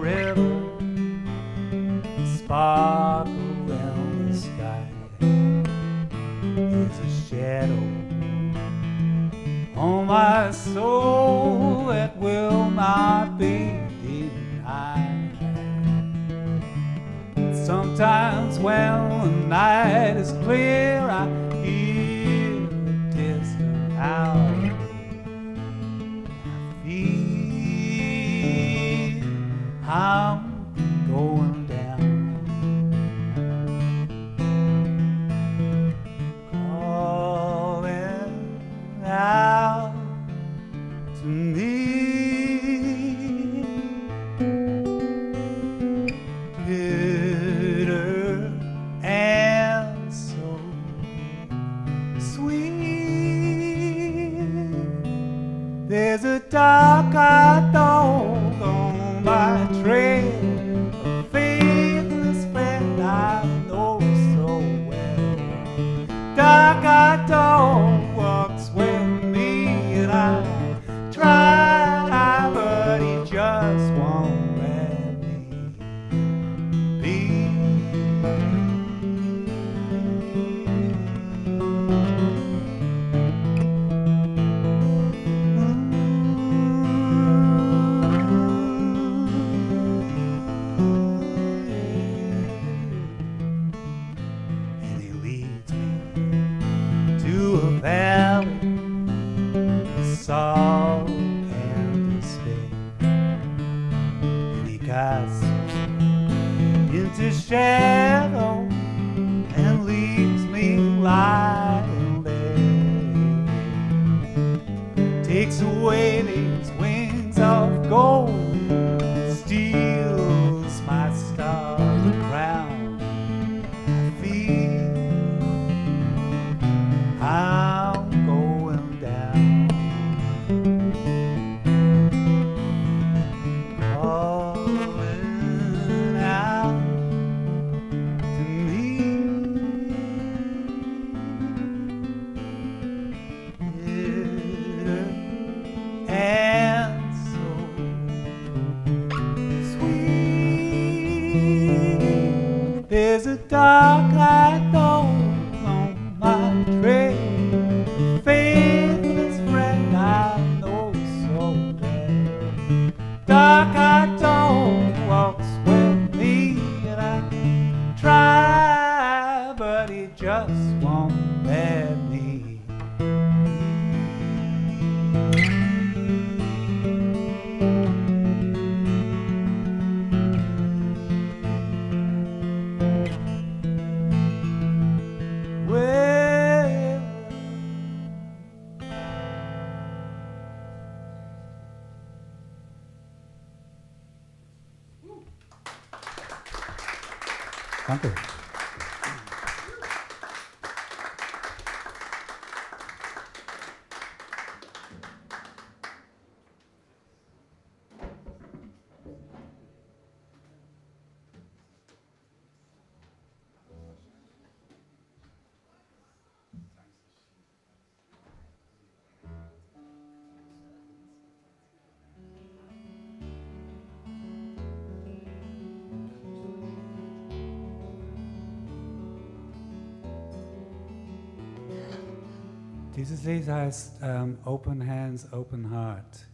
Dieses Lied heißt ähm, Open Hands, Open Heart.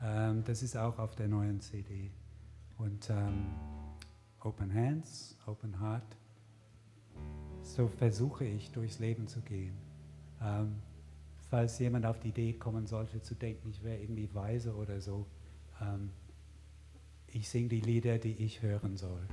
Ähm, das ist auch auf der neuen CD. Und ähm, Open Hands, Open Heart. So versuche ich durchs Leben zu gehen. Ähm, falls jemand auf die Idee kommen sollte, zu denken, ich wäre irgendwie weise oder so, ähm, ich singe die Lieder, die ich hören soll.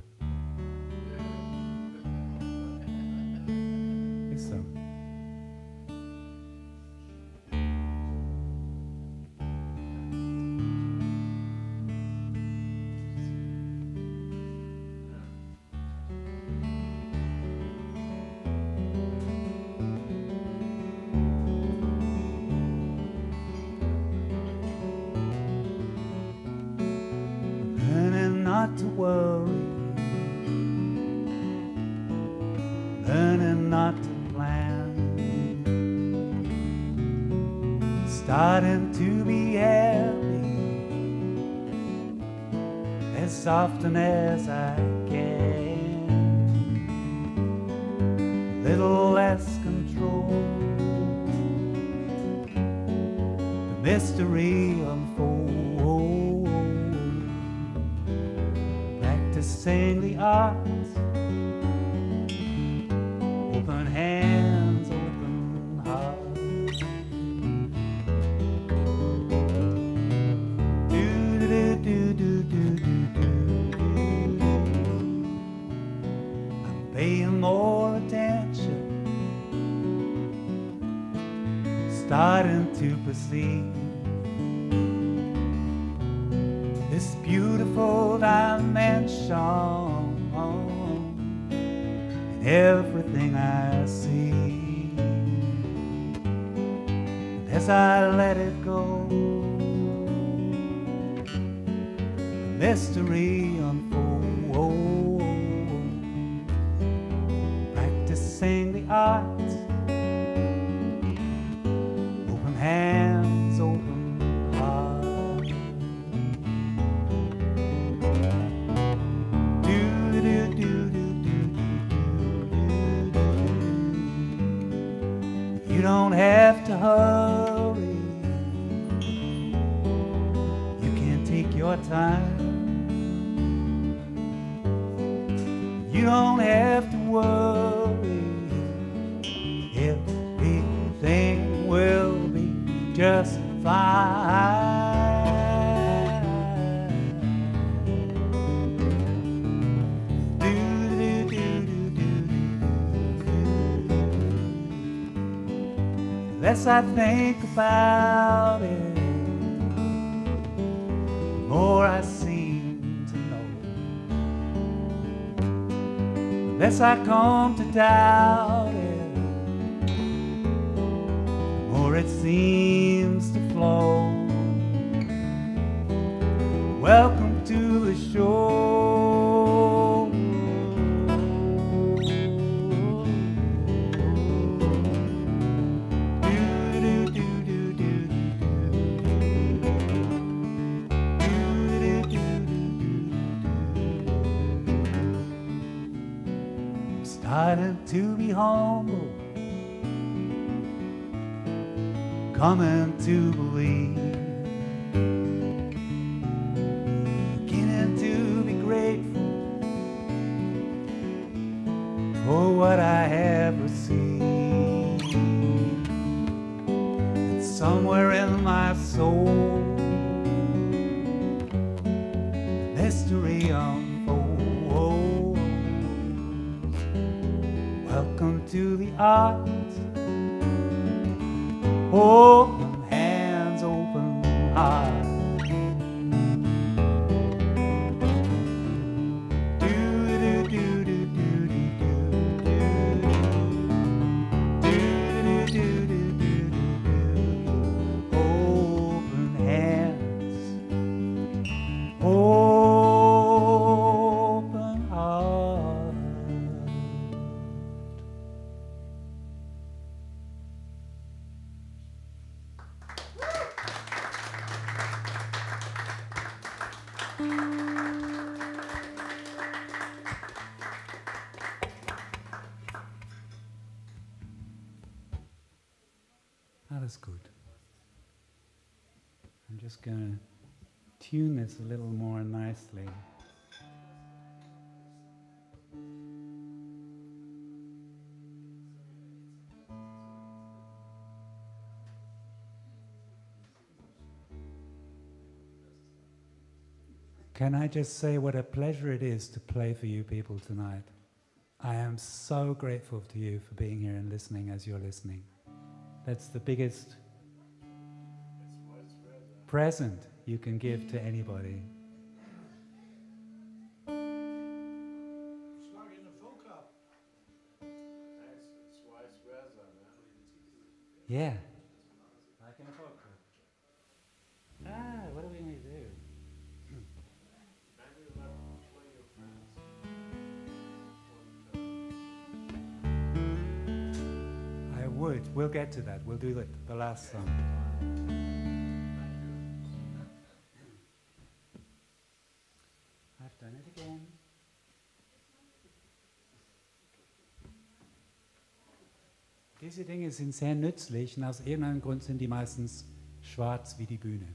Less I think about it, the more I seem to know. The less I come to doubt it, the more it seems to flow. Welcome to the show. Starting to be humble, coming to believe to the art. Open this a little more nicely. Can I just say what a pleasure it is to play for you people tonight? I am so grateful to you for being here and listening as you're listening. That's the biggest present you can give to anybody. Yeah. Like in a folk Ah, what are we going to do? I would. We'll get to that. We'll do it. The last song. Diese Dinge sind sehr nützlich und aus irgendeinem Grund sind die meistens schwarz wie die Bühne.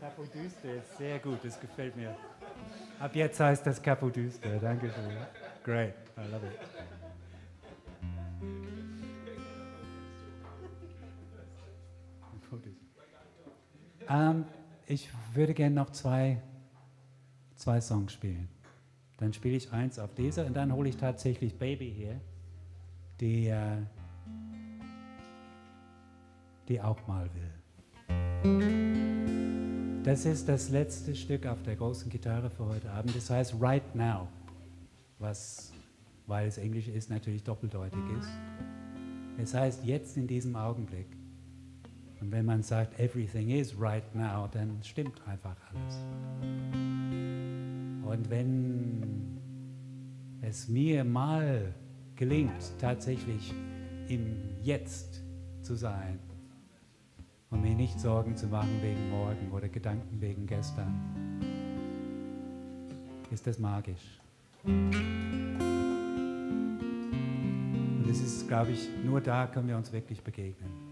Kapodüster ist sehr gut, das gefällt mir. Ab jetzt heißt das Kapodüster, danke schön. Great, I love it. Ähm, ich würde gerne noch zwei, zwei Songs spielen. Dann spiele ich eins auf dieser und dann hole ich tatsächlich Baby hier, die, äh, die auch mal will. Das ist das letzte Stück auf der großen Gitarre für heute Abend. Das heißt Right Now, was, weil es Englisch ist, natürlich doppeldeutig ist. Es heißt jetzt in diesem Augenblick. Und wenn man sagt, everything is right now, dann stimmt einfach alles. Und wenn es mir mal gelingt, tatsächlich im Jetzt zu sein und mir nicht Sorgen zu machen wegen morgen oder Gedanken wegen gestern, ist das magisch. Und es ist, glaube ich, nur da können wir uns wirklich begegnen.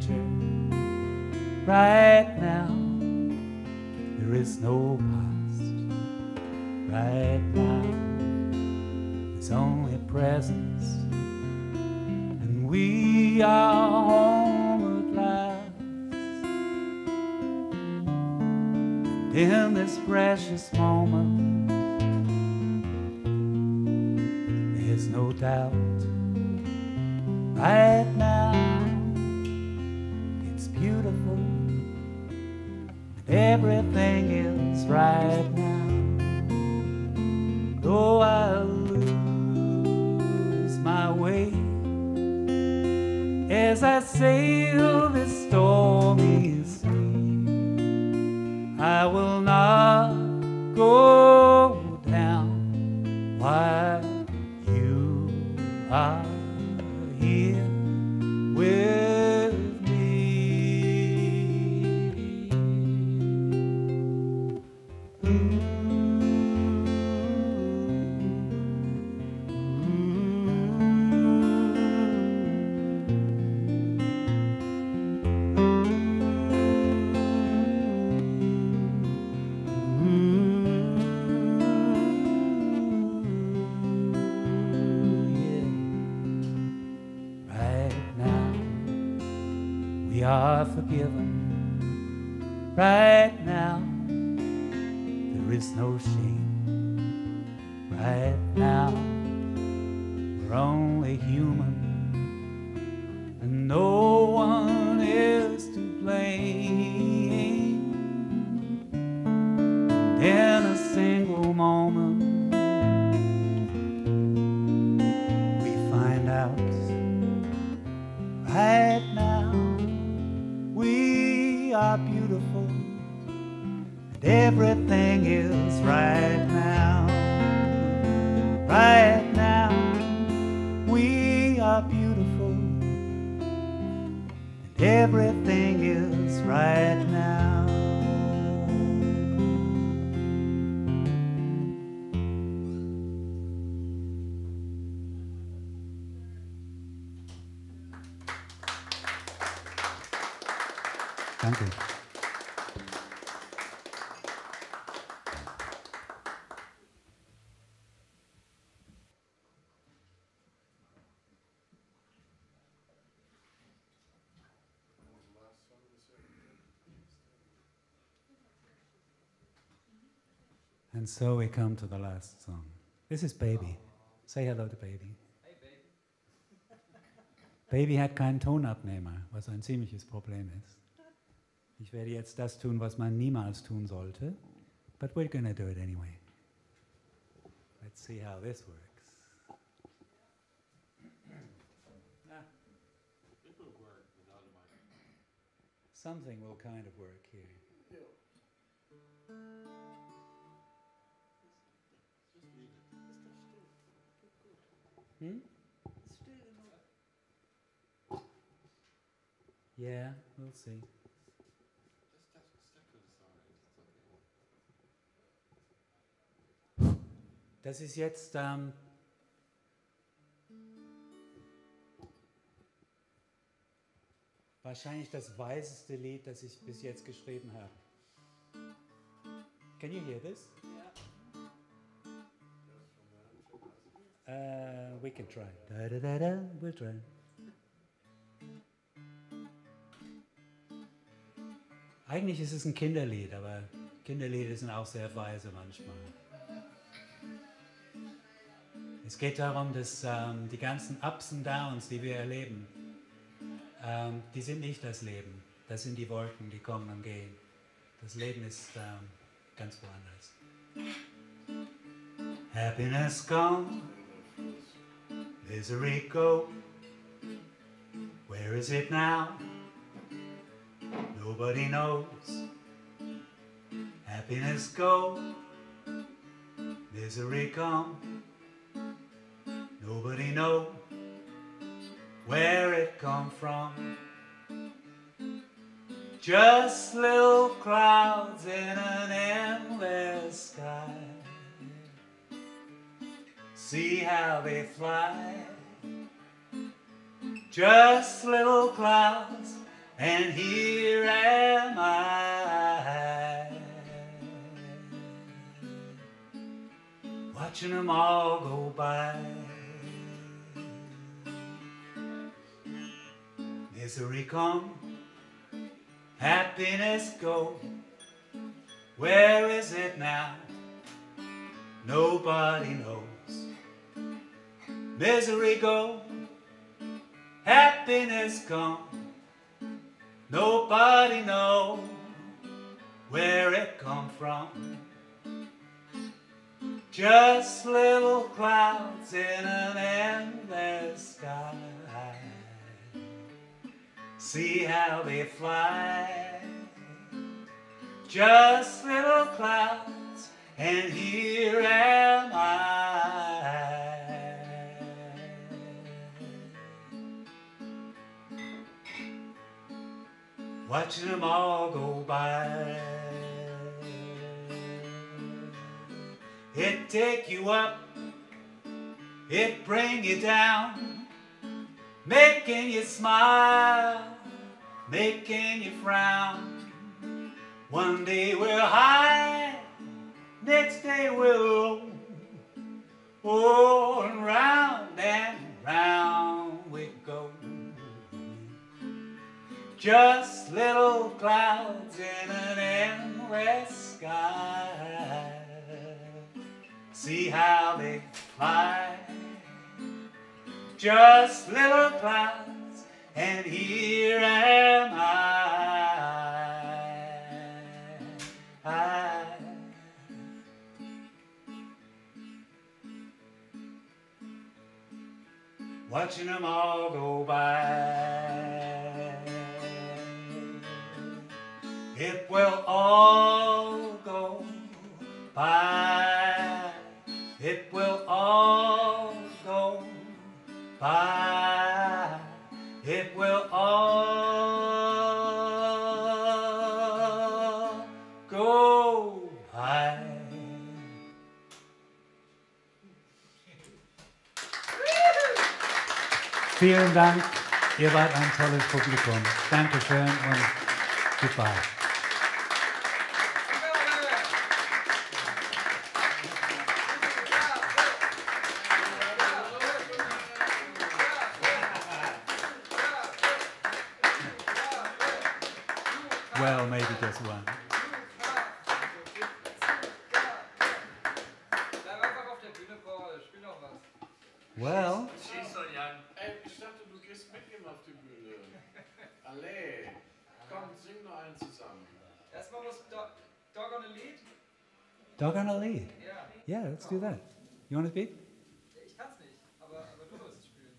To. We are forgiven right now. There is no shame right now. We're only human, and no one is to blame. And so we come to the last song. This is Baby. Say hello to Baby. Baby Baby hat keinen Tonabnehmer, was ein ziemliches Problem ist. Ich werde jetzt das tun, was man niemals tun sollte, but we're gonna do it anyway. Let's see how this works. Something will kind of work here. Hmm? Yeah, we'll see. Das ist jetzt ähm, wahrscheinlich das weiseste Lied, das ich bis jetzt geschrieben habe. Can you hear this? Uh, we can try. Da, da, da, da, we'll try. Eigentlich ist es ein Kinderlied, aber Kinderlieder sind auch sehr weise manchmal. Es geht darum, dass ähm, die ganzen Ups und Downs, die wir erleben, ähm, die sind nicht das Leben. Das sind die Wolken, die kommen und gehen. Das Leben ist ähm, ganz woanders. Happiness gone, misery go. Where is it now? Nobody knows. Happiness go, misery come. Nobody know where it come from. Just little clouds in an endless sky. See how they fly. Just little clouds, and here am I. Watching them all go by. Misery come, happiness go. Where is it now? Nobody knows. Misery go, happiness come. Nobody know where it come from. Just little clouds in an endless sky. See how they fly. Just little clouds, and here am I. Watching them all go by. It take you up, it bring you down, making you smile, making you frown. One day we're high, next day we're low. Oh, and round and round we go. Just little clouds in an endless sky. See how they fly, just little clouds, and here am I. I watching them all go by. It will all go by. It will all go by. It will all go by. Vielen Dank. Ihr wart ein tolles Publikum. Dankeschön und goodbye. Well, maybe just one. Bleib einfach auf der Bühne, Paul. Spiel noch was. Well, Ey, ich dachte, du gehst mit ihm auf die Bühne. Alle, komm, sing noch einen zusammen. Erstmal muss Do Dog on a Lead. dog on a lead. Ja. Yeah, let's do that. You want to speak? Ich kann's nicht, aber, aber du sollst spielen.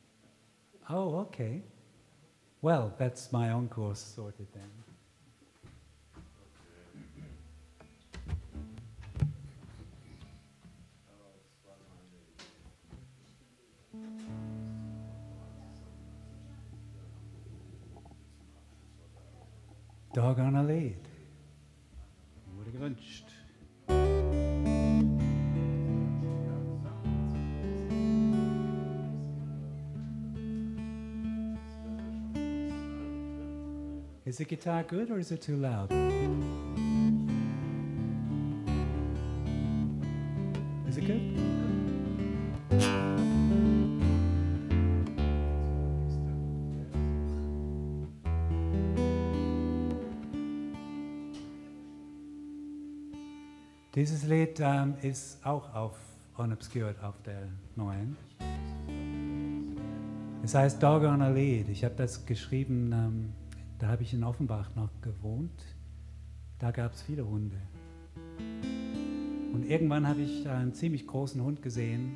Oh, okay. Well, that's my encore course sorted then. Dog on a lead. Wurde gewünscht. Is the guitar good or is it too loud? Is it good? Dieses Lied ähm, ist auch auf Unobscured auf der neuen. Es heißt Dog on a Lead. Ich habe das geschrieben, ähm, da habe ich in Offenbach noch gewohnt. Da gab es viele Hunde. Und irgendwann habe ich einen ziemlich großen Hund gesehen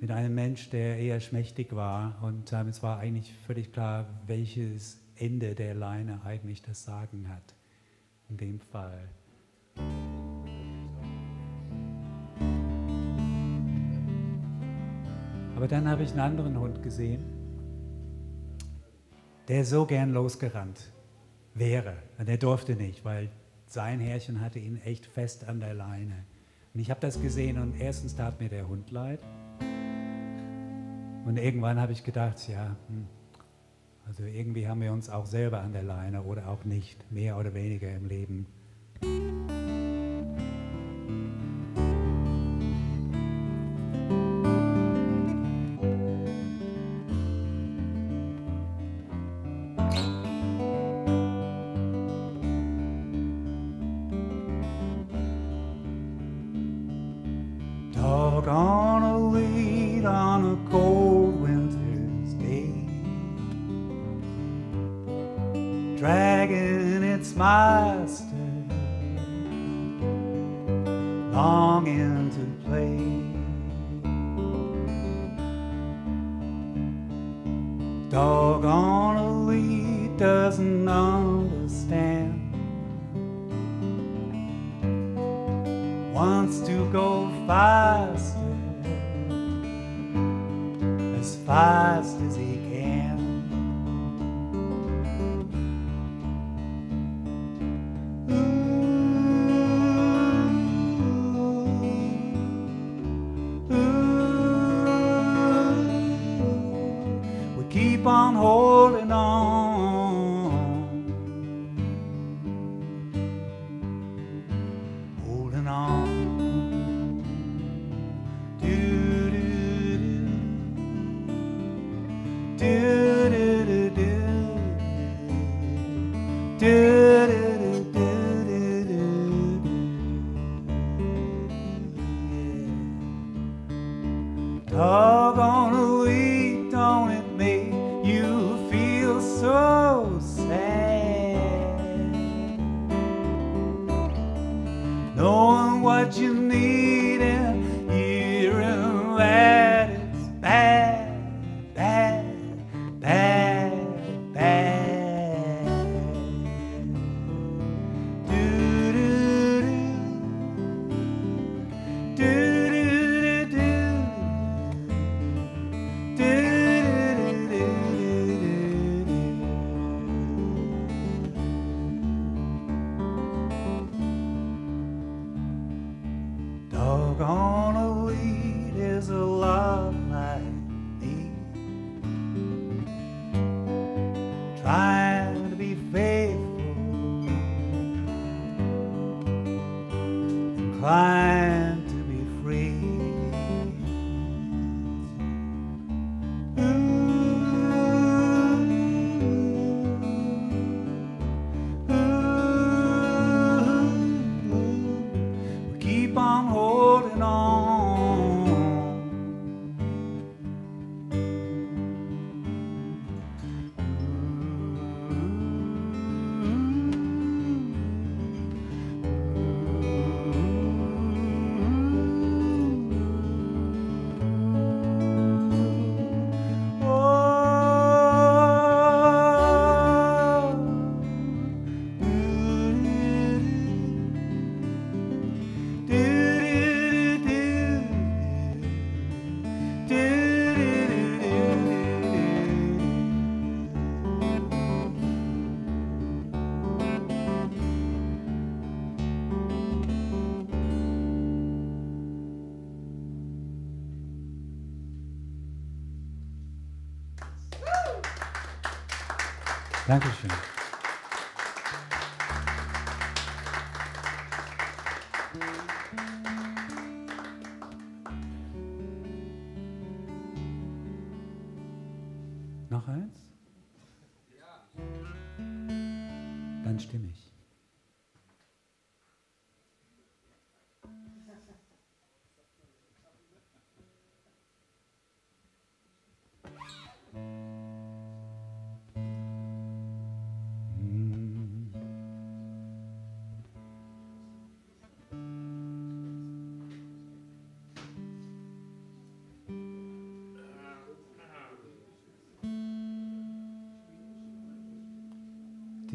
mit einem Mensch, der eher schmächtig war. Und ähm, es war eigentlich völlig klar, welches Ende der Leine eigentlich das Sagen hat. In dem Fall. Aber dann habe ich einen anderen Hund gesehen, der so gern losgerannt wäre. Und er durfte nicht, weil sein Herrchen hatte ihn echt fest an der Leine. Und ich habe das gesehen und erstens tat mir der Hund leid. Und irgendwann habe ich gedacht, ja, hm, also irgendwie haben wir uns auch selber an der Leine oder auch nicht, mehr oder weniger im Leben.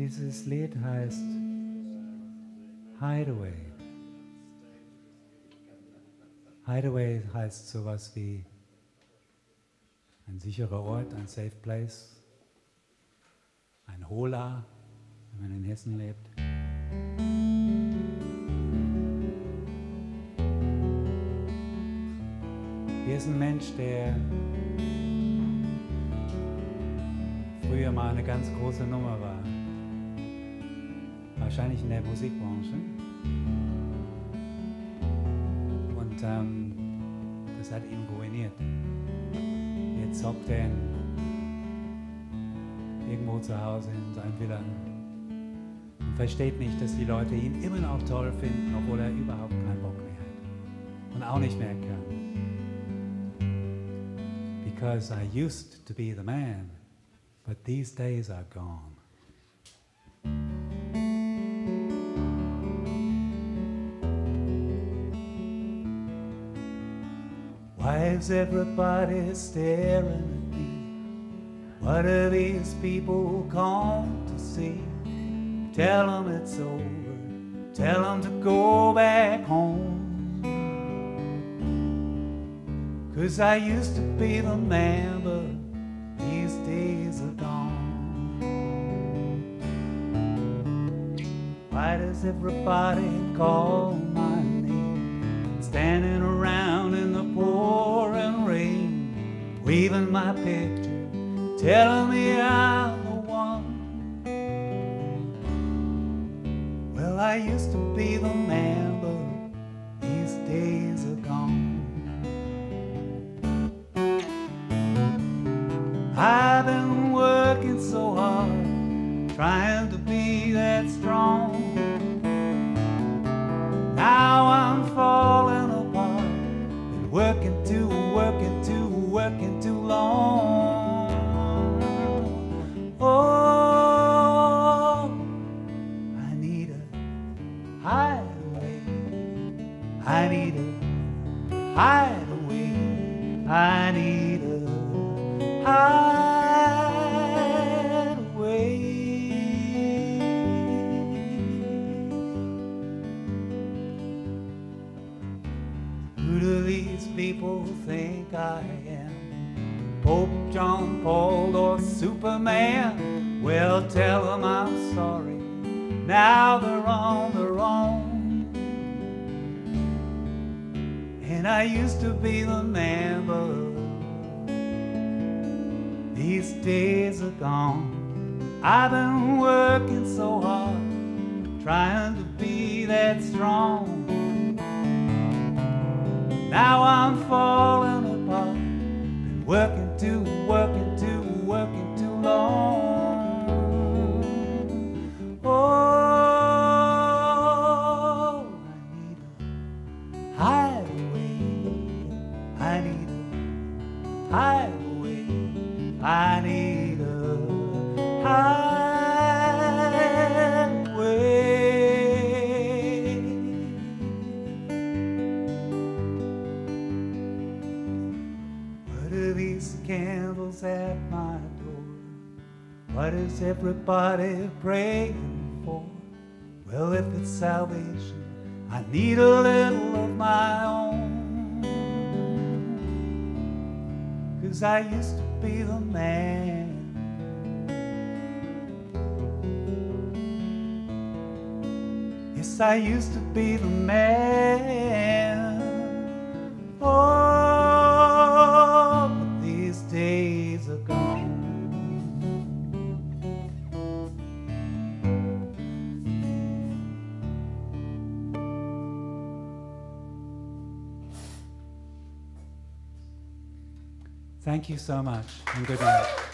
Dieses Lied heißt Hideaway. Hideaway heißt sowas wie ein sicherer Ort, ein Safe Place, ein Hola, wenn man in Hessen lebt. Hier ist ein Mensch, der früher mal eine ganz große Nummer war. Wahrscheinlich in der Musikbranche. Und ähm, das hat ihn ruiniert. Jetzt hockt er irgendwo zu Hause in seinem Villa und versteht nicht, dass die Leute ihn immer noch toll finden, obwohl er überhaupt keinen Bock mehr hat. Und auch nicht mehr kann. Because I used to be the man, but these days are gone. Is everybody staring at me? What are these people come to see? Tell them it's over. Tell them to go back home. Cause I used to be the man, but these days are gone. Why does everybody call my name? Standing around waving my picture, telling me I'm the one. Well, I used to be the man, but these days are gone. I've been working so hard, trying to be that strong. Now Superman? Well, tell them I'm sorry. Now they're on their own. And I used to be the man, but these days are gone. I've been working so hard, trying to be that strong. Now I'm falling apart. Been working too, working long. What is everybody praying for? Well, if it's salvation, I need a little of my own. Cause I used to be the man. Yes, I used to be the man. Oh, Thank you so much and good night.